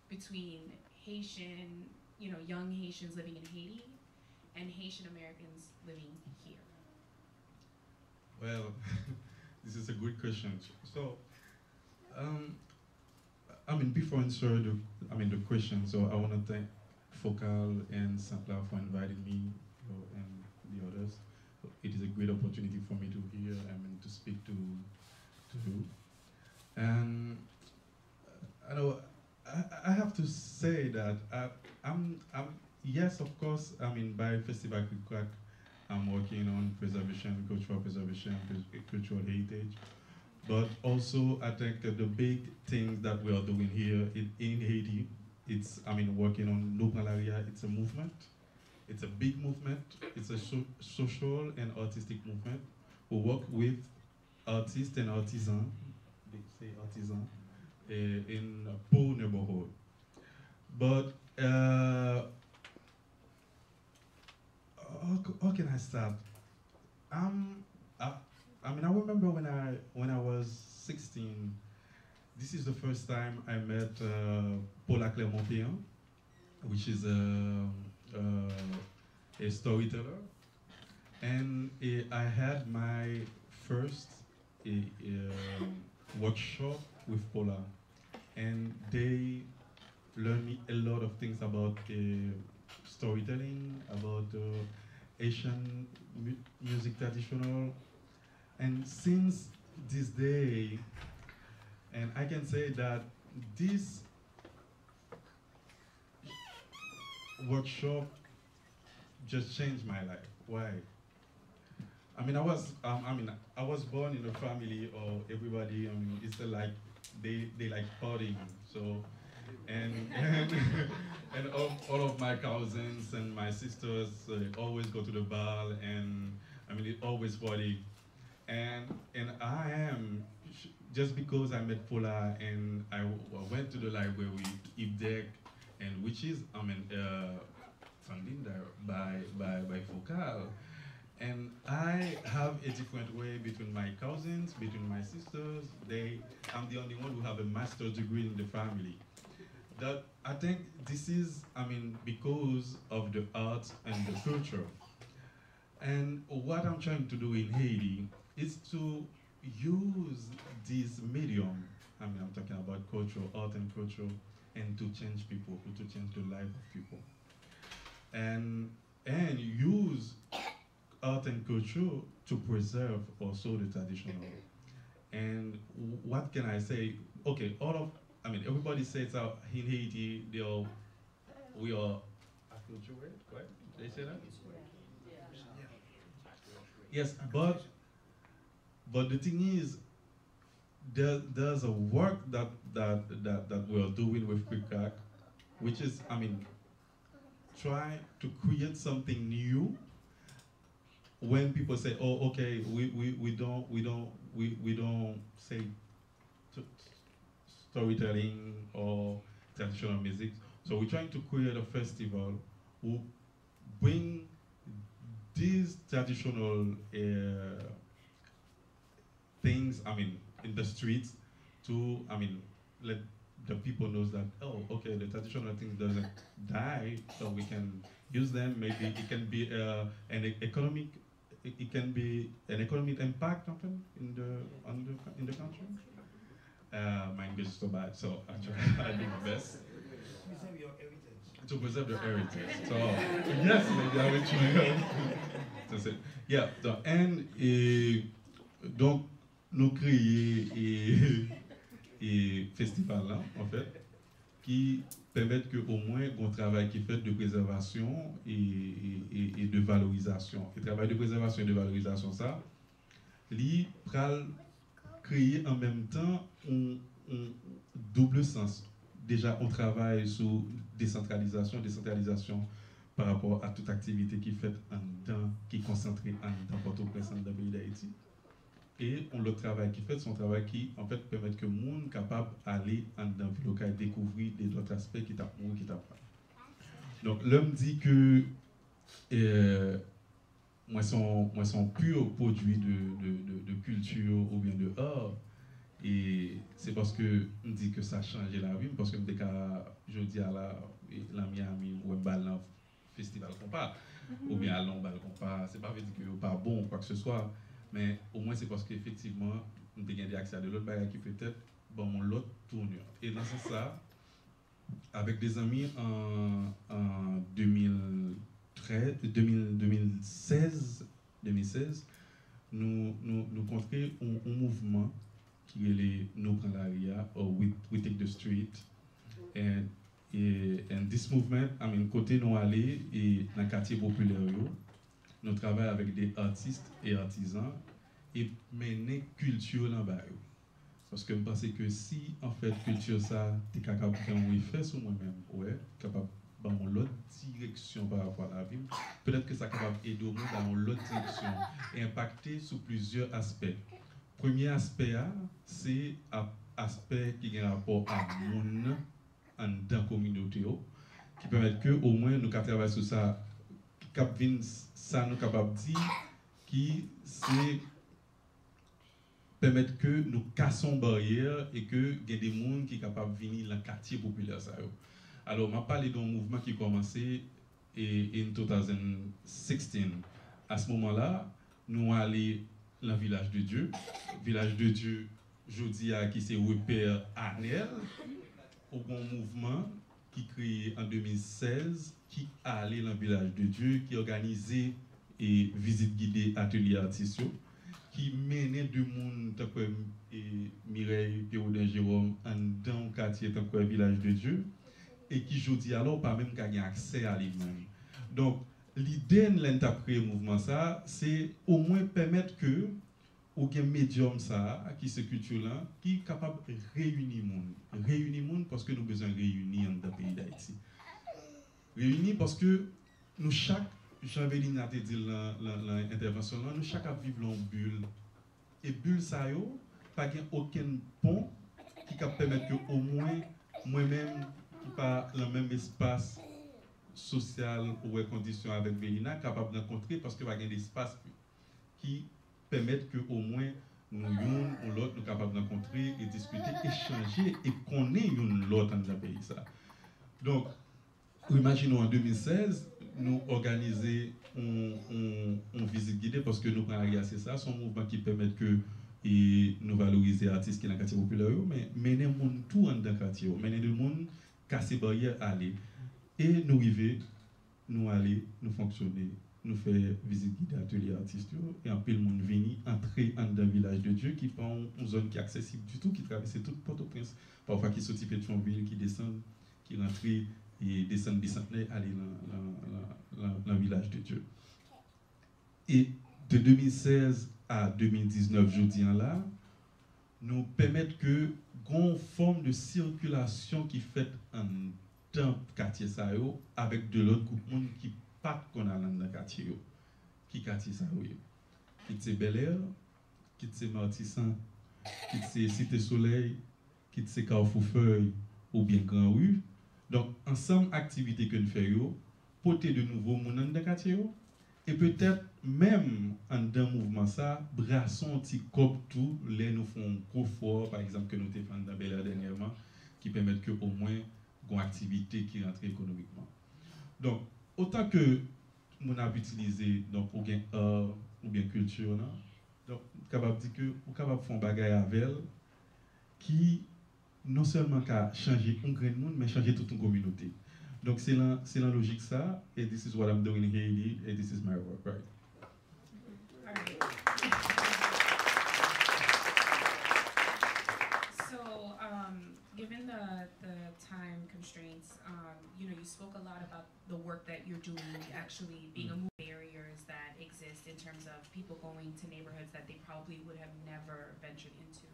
between Haitian, you know, young Haitians living in Haiti and Haitian Americans living here? Well, this is a good question. So, um, I mean, before answering the, I mean, the question, so I want to thank FOKAL and Sant La for inviting me you know, and the others. it is a great opportunity for me to hear and to speak to to you. And uh, I know I, I have to say that I, I'm I'm yes, of course. I mean, by Festival Quick I'm working on preservation, cultural preservation, cultural heritage. But also, I think the big things that we are doing here in, in Haiti, it's, I mean, working on No Malaria, it's a movement. It's a big movement. It's a so social and artistic movement. We work with artists and artisans, they say artisans, uh, in a poor neighborhood. But uh, how, how can I start? Um, I, I mean, I remember when I when I was 16. This is the first time I met uh, Paula Clermont-Péan, which is a, a, a storyteller, and uh, I had my first uh, workshop with Paula, and they learned me a lot of things about uh, storytelling, about uh, Asian mu music traditional. And since this day, and I can say that this workshop just changed my life. Why? I mean, I was, um, I mean, I was born in a family or everybody, I mean, it's like, they, they like partying, so and and, and all, all, of my cousins and my sisters uh, always go to the bar and I mean it always party and and I am just because I met Paula and I, went to the library IPDEC and which is I mean uh, funded by by by FOKAL and I have a different way between my cousins, between my sisters. They, I'm the only one who have a master's degree in the family that I think this is, I mean, because of the arts and the culture. And what I'm trying to do in Haiti is to use this medium, I mean, I'm talking about culture, art and culture, and to change people, to change the life of people. And, and use art and culture to preserve also the traditional. And what can I say? Okay, all of I mean, everybody says out in Haiti, they are, we are acculturated, right? They say that? Yes, but but the thing is, there, there's a work that that that that we are doing with QuickCrack, which is, I mean, try to create something new. When people say, "Oh, okay, we, we, we don't we don't we, we don't say storytelling or traditional music. So we're trying to create a festival who bring these traditional uh, things, I mean, in the streets to, I mean, let the people knows that, oh, okay, the traditional thing doesn't die, so we can use them. Maybe it can be uh, an economic, it, can be an economic impact often in the, on the, in the country. Uh, my English is so bad, so I try I do my best. To preserve your heritage. To preserve your heritage. So yes, maybe I will try. to say. Yeah, so, and et, donc nous créer et, et festival là, en fait, qui permettent que au moins un travail qui fait de préservation et, et, et, de valorisation. Et travail de préservation et de valorisation, ça, li pral créer en même temps un, double sens. Déjà, on travaille sur décentralisation, décentralisation par rapport à toute activité qui est faite en dedans, qui est concentrée en dedans, Port-au-Prince, dans le pays d'Haïti. Et on le travail qui fait, son travail qui, en fait, permet que le monde capable d'aller en dedans, local, découvrir des autres aspects qui t'apprennent, qui t'apprennent. Donc, l'homme dit que euh, moi, sont, moi, sont purs produits de, de, culture ou bien de art. Et c'est parce que on dit que ça a changé la vie, parce que je dis à la, la Miami ou un festival compas, ou bien à l'on bal compas, c'est pas dire que pas bon ou quoi que ce soit, mais au moins c'est parce qu'effectivement, on a gagné accès à de l'autre bagaille qui peut-être bon l'autre tournure. Et dans ce sens avec des amis en, en 2000 2016, 2016, nous nous nous un, mouvement qui est les No Prend la Ria or We, Take the Street. Et, and this movement, I mean, côté nous aller et dans le quartier populaire, nous travaillons avec des artistes et artisans et mener culture barrio. Parce que je pense que si, en fait, culture ça, tu capable de faire un effet sur moi-même, ouais, capable dans l'autre direction par rapport à la vie, peut-être que ça capable d'aider au dans l'autre direction et impacter sur plusieurs aspects. Premier aspect, ah, c'est l'aspect qui a rapport à en dans la communauté, oh, qui permet que au moins nous travaillons sur ça, Capvin, ça nous capable dit qui c'est permettre que nous cassons barrière et que il y des monde qui capable venir dans le quartier populaire ça. Alors m'a parlé d'un mouvement qui commençait et en 2016. À ce moment-là, nous allons dans le village de Dieu, village de Dieu je dis à qui c'est repère Arnel au bon mouvement qui créé en 2016 qui allé dans le village de Dieu, qui organisé et visite guidée atelier artistes qui menait du monde tant que Mireille Pérodin Jérôme dans le quartier tant que village de Dieu et qui je dis alors pas même qu'il accès à lui-même. Donc l'idée de l'interpréter mouvement c'est au moins permettre que aucun médium ça qui se culture là qui est capable de réunir monde réunir monde parce que nous besoin de réunir dans le pays d'Haïti réunis parce que nous chaque, Jean-Béline a dit l'intervention, nous chaque à vivre en bulle. Et bulle ça, pas aucun pont qui permet que au moins moi-même, qui pas le même espace social ou condition avec Bélina, capable d'encontrer parce qu'il y a un espace qui permet que au moins nous yon ou l'autre nous capables d'encontrer et discuter, échanger et connaître l'autre dans le pays. Donc, imaginons en 2016, nous organiser une visite guidée parce que nous prenons c'est ça, son mouvement qui permet que nous valoriser les artistes qui sont dans le quartier populaire, mais mener le monde tout dans le quartier, mener le monde casser barrière, aller. Et nous arriver, nous aller, nous fonctionner, nous faire visite guidée atelier artistes, et un peu le monde venir, entrer dans le village de Dieu qui prend une zone qui est accessible du tout, qui traverse tout Port-au-Prince, parfois qui sortit de Pétionville, qui descend, qui rentre et descendre des aller dans, le village de Dieu. Et de 2016 à 2019, je dis là, nous permettent que une forme de circulation qui fait en temps quartier ça avec de l'autre groupe monde qui pas qu'on a dans quartier qui quartier ça qui c'est Bel Air qui c'est Martissan qui c'est Cité Soleil qui c'est Carrefour Feuille ou bien Grand Rue Donk, ansam aktivite ke nou fè yo, pote de nouvo moun an de katye yo, e petèp mèm an dan mouvman sa, brason ti kop tou, lè nou fon kofor, par exemple, ke nou te fan da belè denyèman, ki pèmèt ke pou mwen kon aktivite ki rentre ekonomikman. Donk, otan ke moun ap itilize, donk, ou gen or, ou gen kultur nan, donk, kabab di ke, ou kabab fon bagay avel, ki non seulement qu'à changer un grain de monde, mais changer toute une communauté. Donc c'est la, c'est la logique ça, et this is what I'm doing in Haiti, and this is my work, right? So, um, given the, the time constraints, um, you know, you spoke a lot about the work that you're doing, actually being a move barriers that exist in terms of people going to neighborhoods that they probably would have never ventured into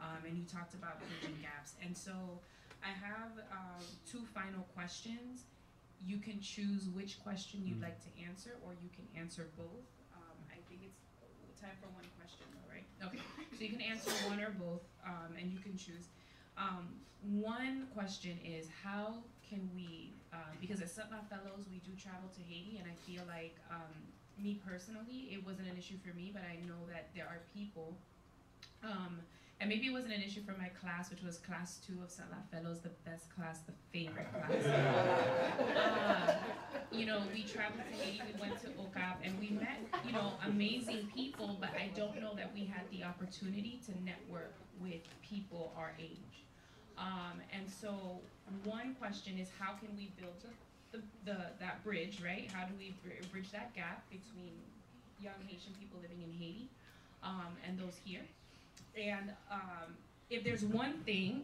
um, and you talked about bridging gaps. And so I have um, two final questions. You can choose which question you'd Mm. like to answer, or you can answer both. Um, I think it's time for one question, though, right? Okay, so you can answer one or both, um, and you can choose. Um, one question is how can we, uh, because as Sutma Fellows, we do travel to Haiti, and I feel like um, me personally, it wasn't an issue for me, but I know that there are people um, and maybe it wasn't an issue for my class, which was class two of Salah Fellows, the best class, the favorite class. uh, you know, we traveled to Haiti, we went to OCAP, and we met, you know, amazing people, but I don't know that we had the opportunity to network with people our age. Um, and so one question is how can we build the, the, that bridge, right? How do we br- bridge that gap between young Haitian people living in Haiti um, and those here. And um, if there's one thing,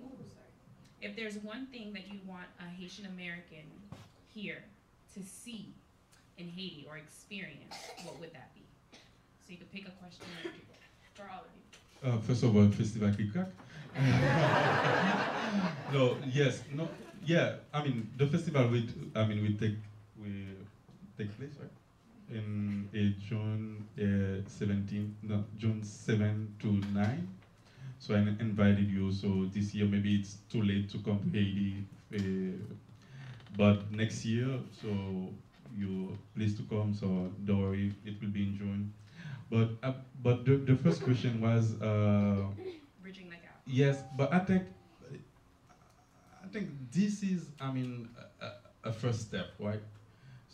if there's one thing that you want a Haitian American here to see in Haiti or experience, what would that be? So you could pick a question for all of you. Uh, first of all, Festival Kikak. no, yes, no, yeah. I mean, the festival will, I mean, we take, we take place, right? In June uh, 17, no, June 7 to 9. So I invited you. So this year maybe it's too late to come to Haiti, uh, but next year, so you're pleased to come. So don't worry, it will be in June. But uh, but the, the first question was uh, bridging the gap. Yes, but I think I think this is I mean a, a first step, right?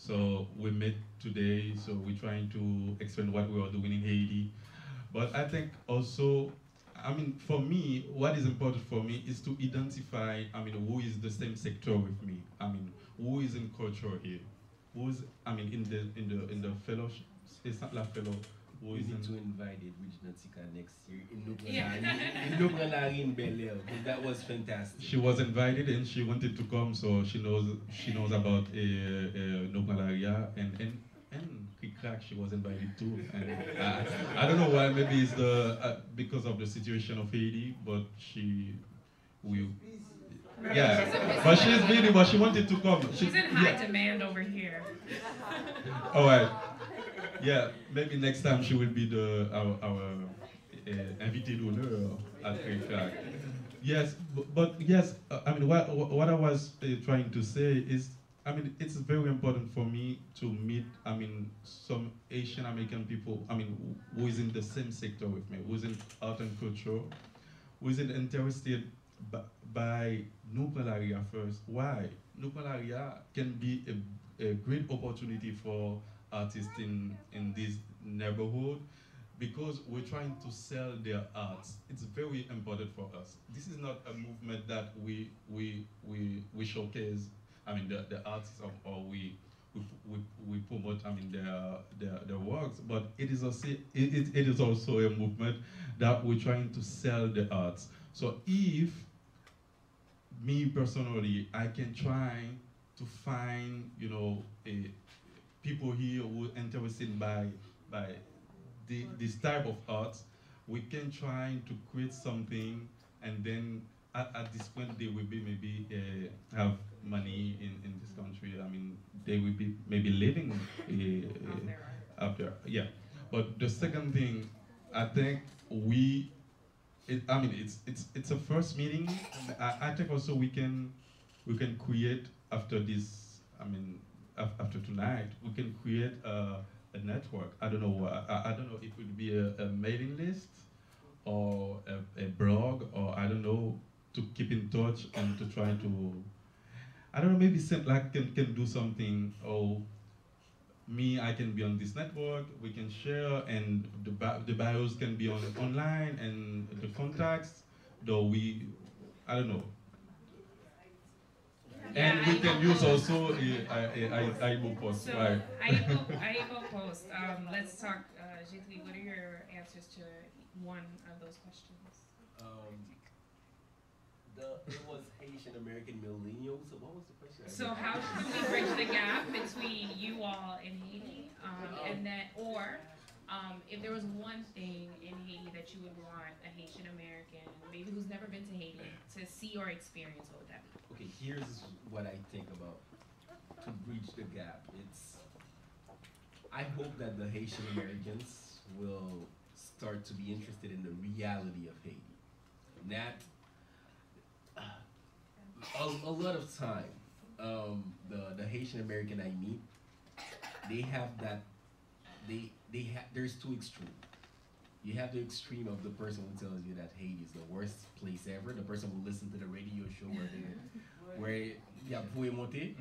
So we met today, so we're trying to explain what we are doing in Haiti. But I think also, I mean, for me, what is important for me is to identify, I mean, who is the same sector with me. I mean, who is in culture here? Who's, I mean, in the in the in the fellowship, it's not la fellow. Who We is need in to invite Edwidge Danticat next year in Yeah. In Nubranari in Bel Air, because that was fantastic. She was invited and she wanted to come, so she knows she knows about uh, uh, and and and crack. She was invited too. And I, I don't know why. Maybe it's the uh, because of the situation of Haiti, but she will. Yeah, but she's busy, but she wanted to come. She- She's in high yeah. demand over here. All right. Yeah, maybe next time she will be the our our uh, invité d'honneur at Craig Yes, bu- but yes, uh, I mean what what I was uh, trying to say is, I mean it's very important for me to meet, I mean some Haitian American people, I mean who- is in the same sector with me, who is in art and culture, who is interested by, by Nupalaria first. Why? Nupalaria can be a, a great opportunity for artists in, in this neighborhood because we're trying to sell their arts. It's very important for us. This is not a movement that we we we, we showcase. I mean the, the artists of, or we we, we, we promote I mean their, their their works, but it is also it, it, it is also a movement that we're trying to sell the arts. So if me personally, I can try to find, you know, a, people here who are interested by by the, this type of art. We can try to create something, and then at, at this point they will be maybe uh, have money in, in this country. I mean, they will be maybe living uh, uh, up there. Yeah. But the second thing, I think we it, I mean, it's it's it's a first meeting. I, I think also we can we can create after this. I mean, after tonight, we can create a, a network. I don't know. I, I don't know if it would be a, a mailing list or a, a blog or I don't know to keep in touch and to try to. I don't know. Maybe some, like can can do something or me, I can be on this network, we can share, and the, the bios can be on online, and the contacts, though we, I don't know. And we I can know. use also a, a, a, a Ayibo post, So, right? Ayibo, Ayibo Post, um, let's talk, uh, Jitli, what are your answers to one of those questions? Um, the, it was Haitian American millennials. So what was the question? So how should we bridge the gap between you all and Haiti? Um, and then, or, um, if there was one thing in Haiti that you would want a Haitian American, maybe who's never been to Haiti, to see or experience, what would that be? Okay, here's what I think about to bridge the gap. It's I hope that the Haitian Americans will start to be interested in the reality of Haiti. Not a, a lot of time, um, the the Haitian American I meet, they have that they they have there's two extremes. You have the extreme of the person who tells you that Haiti is the worst place ever. The person who listens to the radio show where they where yeah Pouet Monte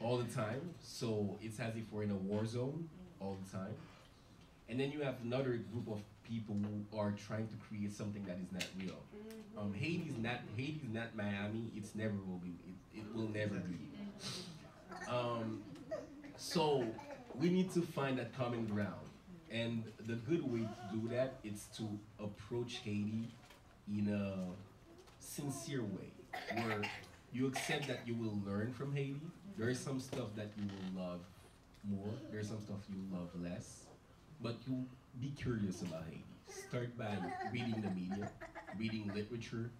all the time. So it's as if we're in a war zone all the time. And then you have another group of people who are trying to create something that is not real. Um, Haiti's not Haiti's not Miami. It's never will be. It, it will never be. Um, so we need to find that common ground. And the good way to do that is to approach Haiti in a sincere way, where you accept that you will learn from Haiti. There is some stuff that you will love more. There's some stuff you love less, but you be curious about Haiti. Start by reading the media, reading literature,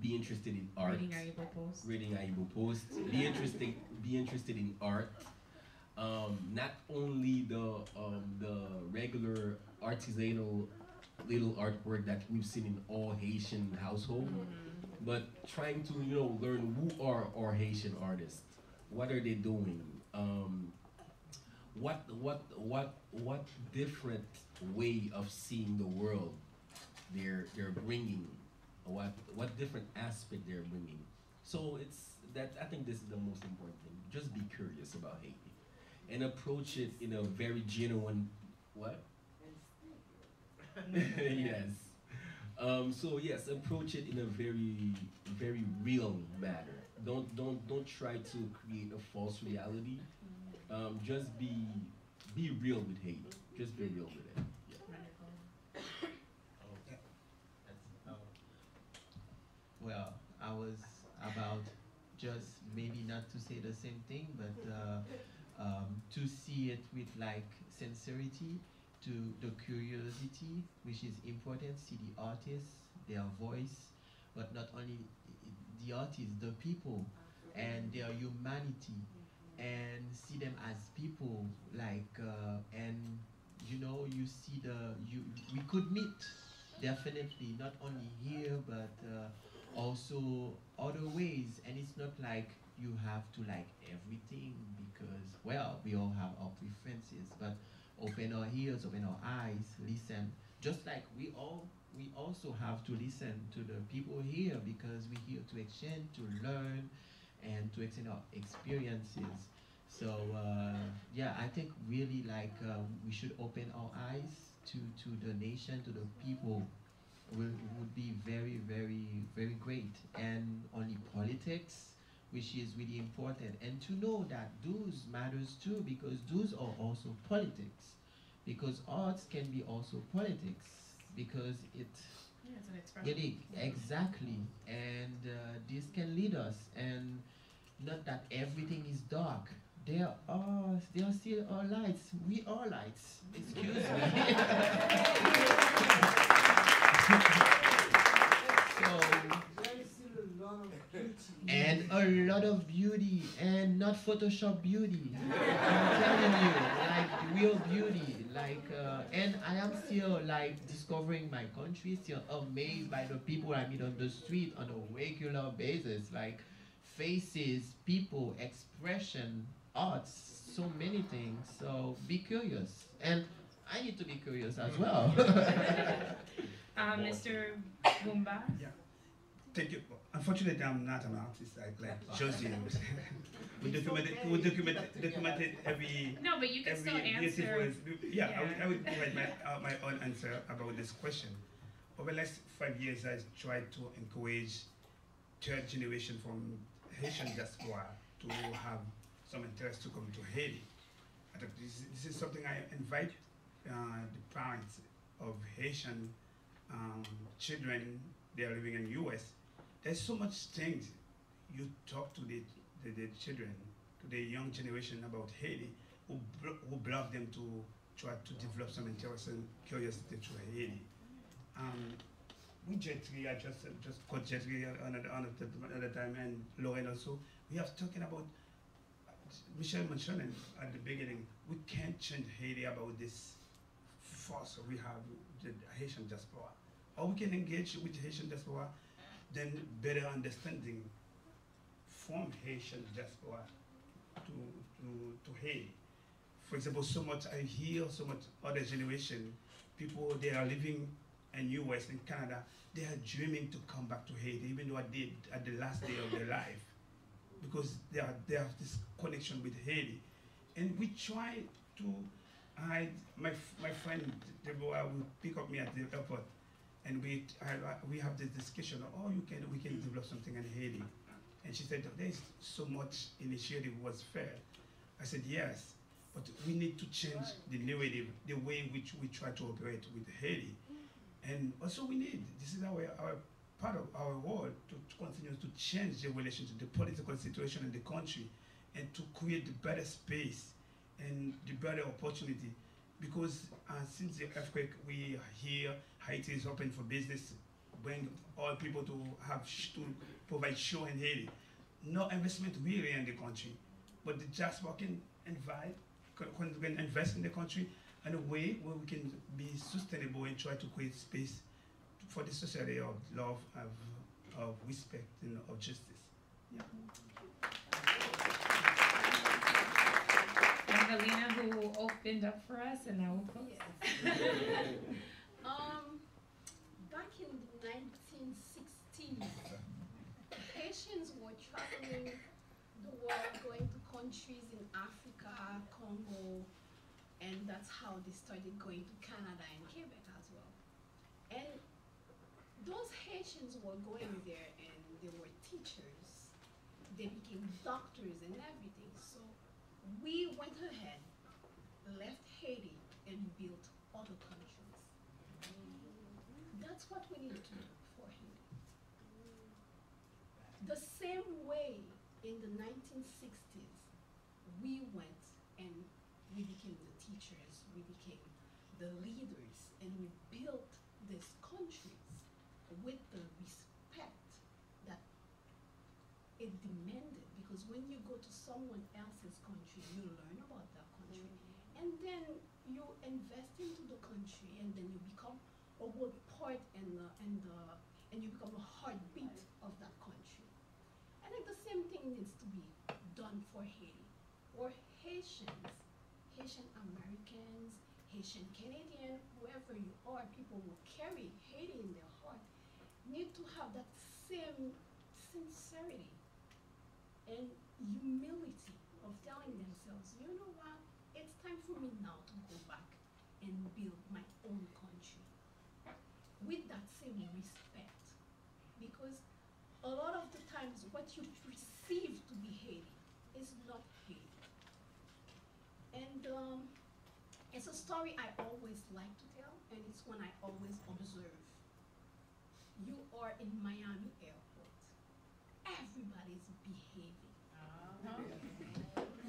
be interested in art. Reading Ayibo Post. Reading Ayibo Post. Be interested. Be interested in art. Um, not only the um, the regular artisanal little artwork that we've seen in all Haitian household, but trying to you know learn who are our Haitian artists, what are they doing, um, what what what what different way of seeing the world they're they're bringing, what what different aspect they're bringing. So it's that I think this is the most important thing. Just be curious about Haiti, and approach it in a very genuine what. yes. Um, so yes, approach it in a very, very real manner. Don't don't don't try to create a false reality. Um, just be be real with Haiti. Just be real with it. Yeah. Well, I was about just maybe not to say the same thing, but uh, um, to see it with like sincerity, to the curiosity, which is important. See the artists, their voice, but not only the artists, the people, and their humanity, and see them as people. Like uh, and you know, you see the you we could meet definitely not only here but uh, also other ways and it's not like you have to like everything because well we all have our preferences but open our ears open our eyes listen just like we all we also have to listen to the people here because we're here to exchange to learn and to exchange our experiences so uh, yeah i think really like uh, we should open our eyes to, to the nation, to the people, will, would be very, very, very great. And only politics, which is really important. And to know that those matters too, because those are also politics. Because arts can be also politics, because it Yeah, it's an expression. really exactly, and uh, this can lead us. And not that everything is dark. There are there are still are lights. We are lights. Excuse me. so and a lot of beauty and not Photoshop beauty. I'm telling you, like real beauty. Like uh, and I am still like discovering my country. Still amazed by the people I meet on the street on a regular basis. Like faces, people, expression, arts, so many things. So be curious, and I need to be curious as well. Um, Mr. Boumba. Yeah. Thank you. Unfortunately, I'm not an artist like, like Josie. we documented, we documented, documented every. No, but you can every still beautiful- answer. Yeah, I would, Yeah. I would provide my, uh, my own answer about this question. Over the last five years, I tried to encourage third generation from Haitian diaspora to have some interest to come to Haiti. I think this, this is something I invite uh, the parents of Haitian um, children they are living in U.S. There's so much things you talk to the, the, the children, to the young generation about Haiti, who, who block them to try to develop some interest and curiosity to Haiti. Um, with Gétry, I just uh, just quote Gétry another, another, another time, and Lorraine also. We have talking about Michelle mentioned at the beginning. We can't change Haiti about this force we have the Haitian diaspora. Or we can engage with Haitian diaspora, then better understanding from Haitian diaspora to, to, to Haiti. For example, so much I hear, so much other generation, people they are living in US and Canada, they are dreaming to come back to Haiti, even though I did at the last day of their life, because they are they have this connection with Haiti, and we try to. I my my friend Deborah will pick up me at the airport, and we I, we have this discussion. Oh, you can we can develop something in Haiti, and she said there is so much initiative was fair. I said yes, But we need to change the narrative, the way in which we try to operate with Haiti. And also we need, this is our, our part of our world to, to continue to change the relationship, the political situation in the country, and to create the better space and the better opportunity. Because uh, since the earthquake, we are here, Haiti is open for business, bring all people to have sh- to provide show in Haiti. No investment really in the country, but the diaspora can invite, can, can invest in the country in a way where we can be sustainable and try to create space for the society of love, of, of respect, and of justice. Yeah. And Helena, who opened up for us, and now we'll close. um, back in the 1960s, Haitians were traveling the world, going to countries in Africa, Congo, and that's how they started going to Canada and Quebec as well. And those Haitians were going there and they were teachers. They became doctors and everything. So we went ahead, left Haiti, and built other countries. That's what we need to do. The same way in the 1960s, we went and we became the teachers, we became the leaders, and we built these countries with the respect that it demanded. Because when you go to someone else's country, you learn about that country, mm-hmm. and then you invest into the country, and then you become a good part and the, and the, and you become a heartbeat of that country. I think the same thing needs to be done for Haiti. Or Haitians, Haitian Americans, Haitian Canadian, whoever you are, people who carry Haiti in their heart, need to have that same sincerity and humility of telling themselves, you know what, it's time for me now to go back and build my own country with that same respect. Because a lot of the times what you perceive to be Haiti is not Haiti. And um, it's a story I always like to tell, and it's one I always observe. You are in Miami Airport. Everybody's behaving.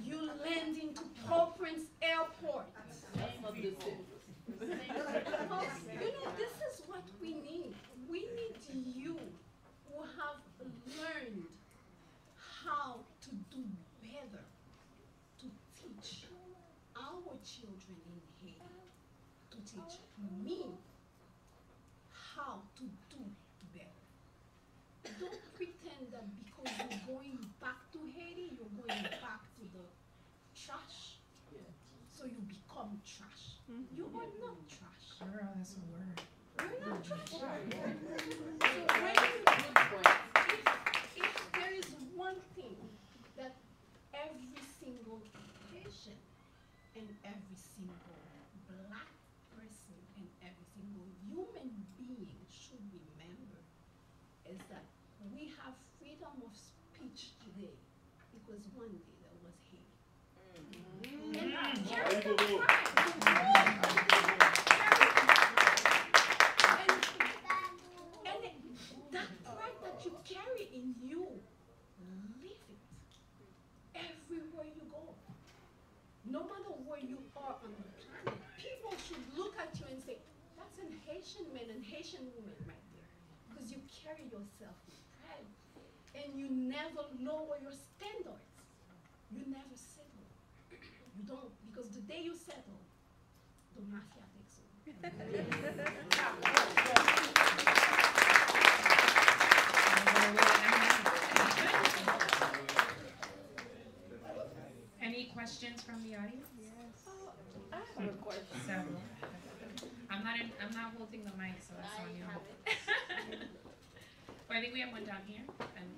You land into Port-au-Prince Airport. Because, you know, this is what we need. We need you who have learned how to do better to teach our children in Haiti, to teach me how to do better. Don't pretend that because you're going back to Haiti, you're going back to the trash. So you become trash. You are not trash. Girl, that's a word. You're not trash. So when you, if, if there is one thing that every single Haitian and every single black person and every single human being should remember is that we have freedom of speech today because one day there was hate. And carry the pride. And, and that pride that you carry in you, live it everywhere you go. No matter where you are on the planet, people should look at you and say, that's an Haitian man and Haitian women right there. Because you carry yourself with pride. And you never lower your standards. You never settle. You don't, because the day you settle, the mafia takes over. Any questions from the audience? I have a question. So, I'm not in, I'm not holding the mic, so that's on you. But I think we have one down here, and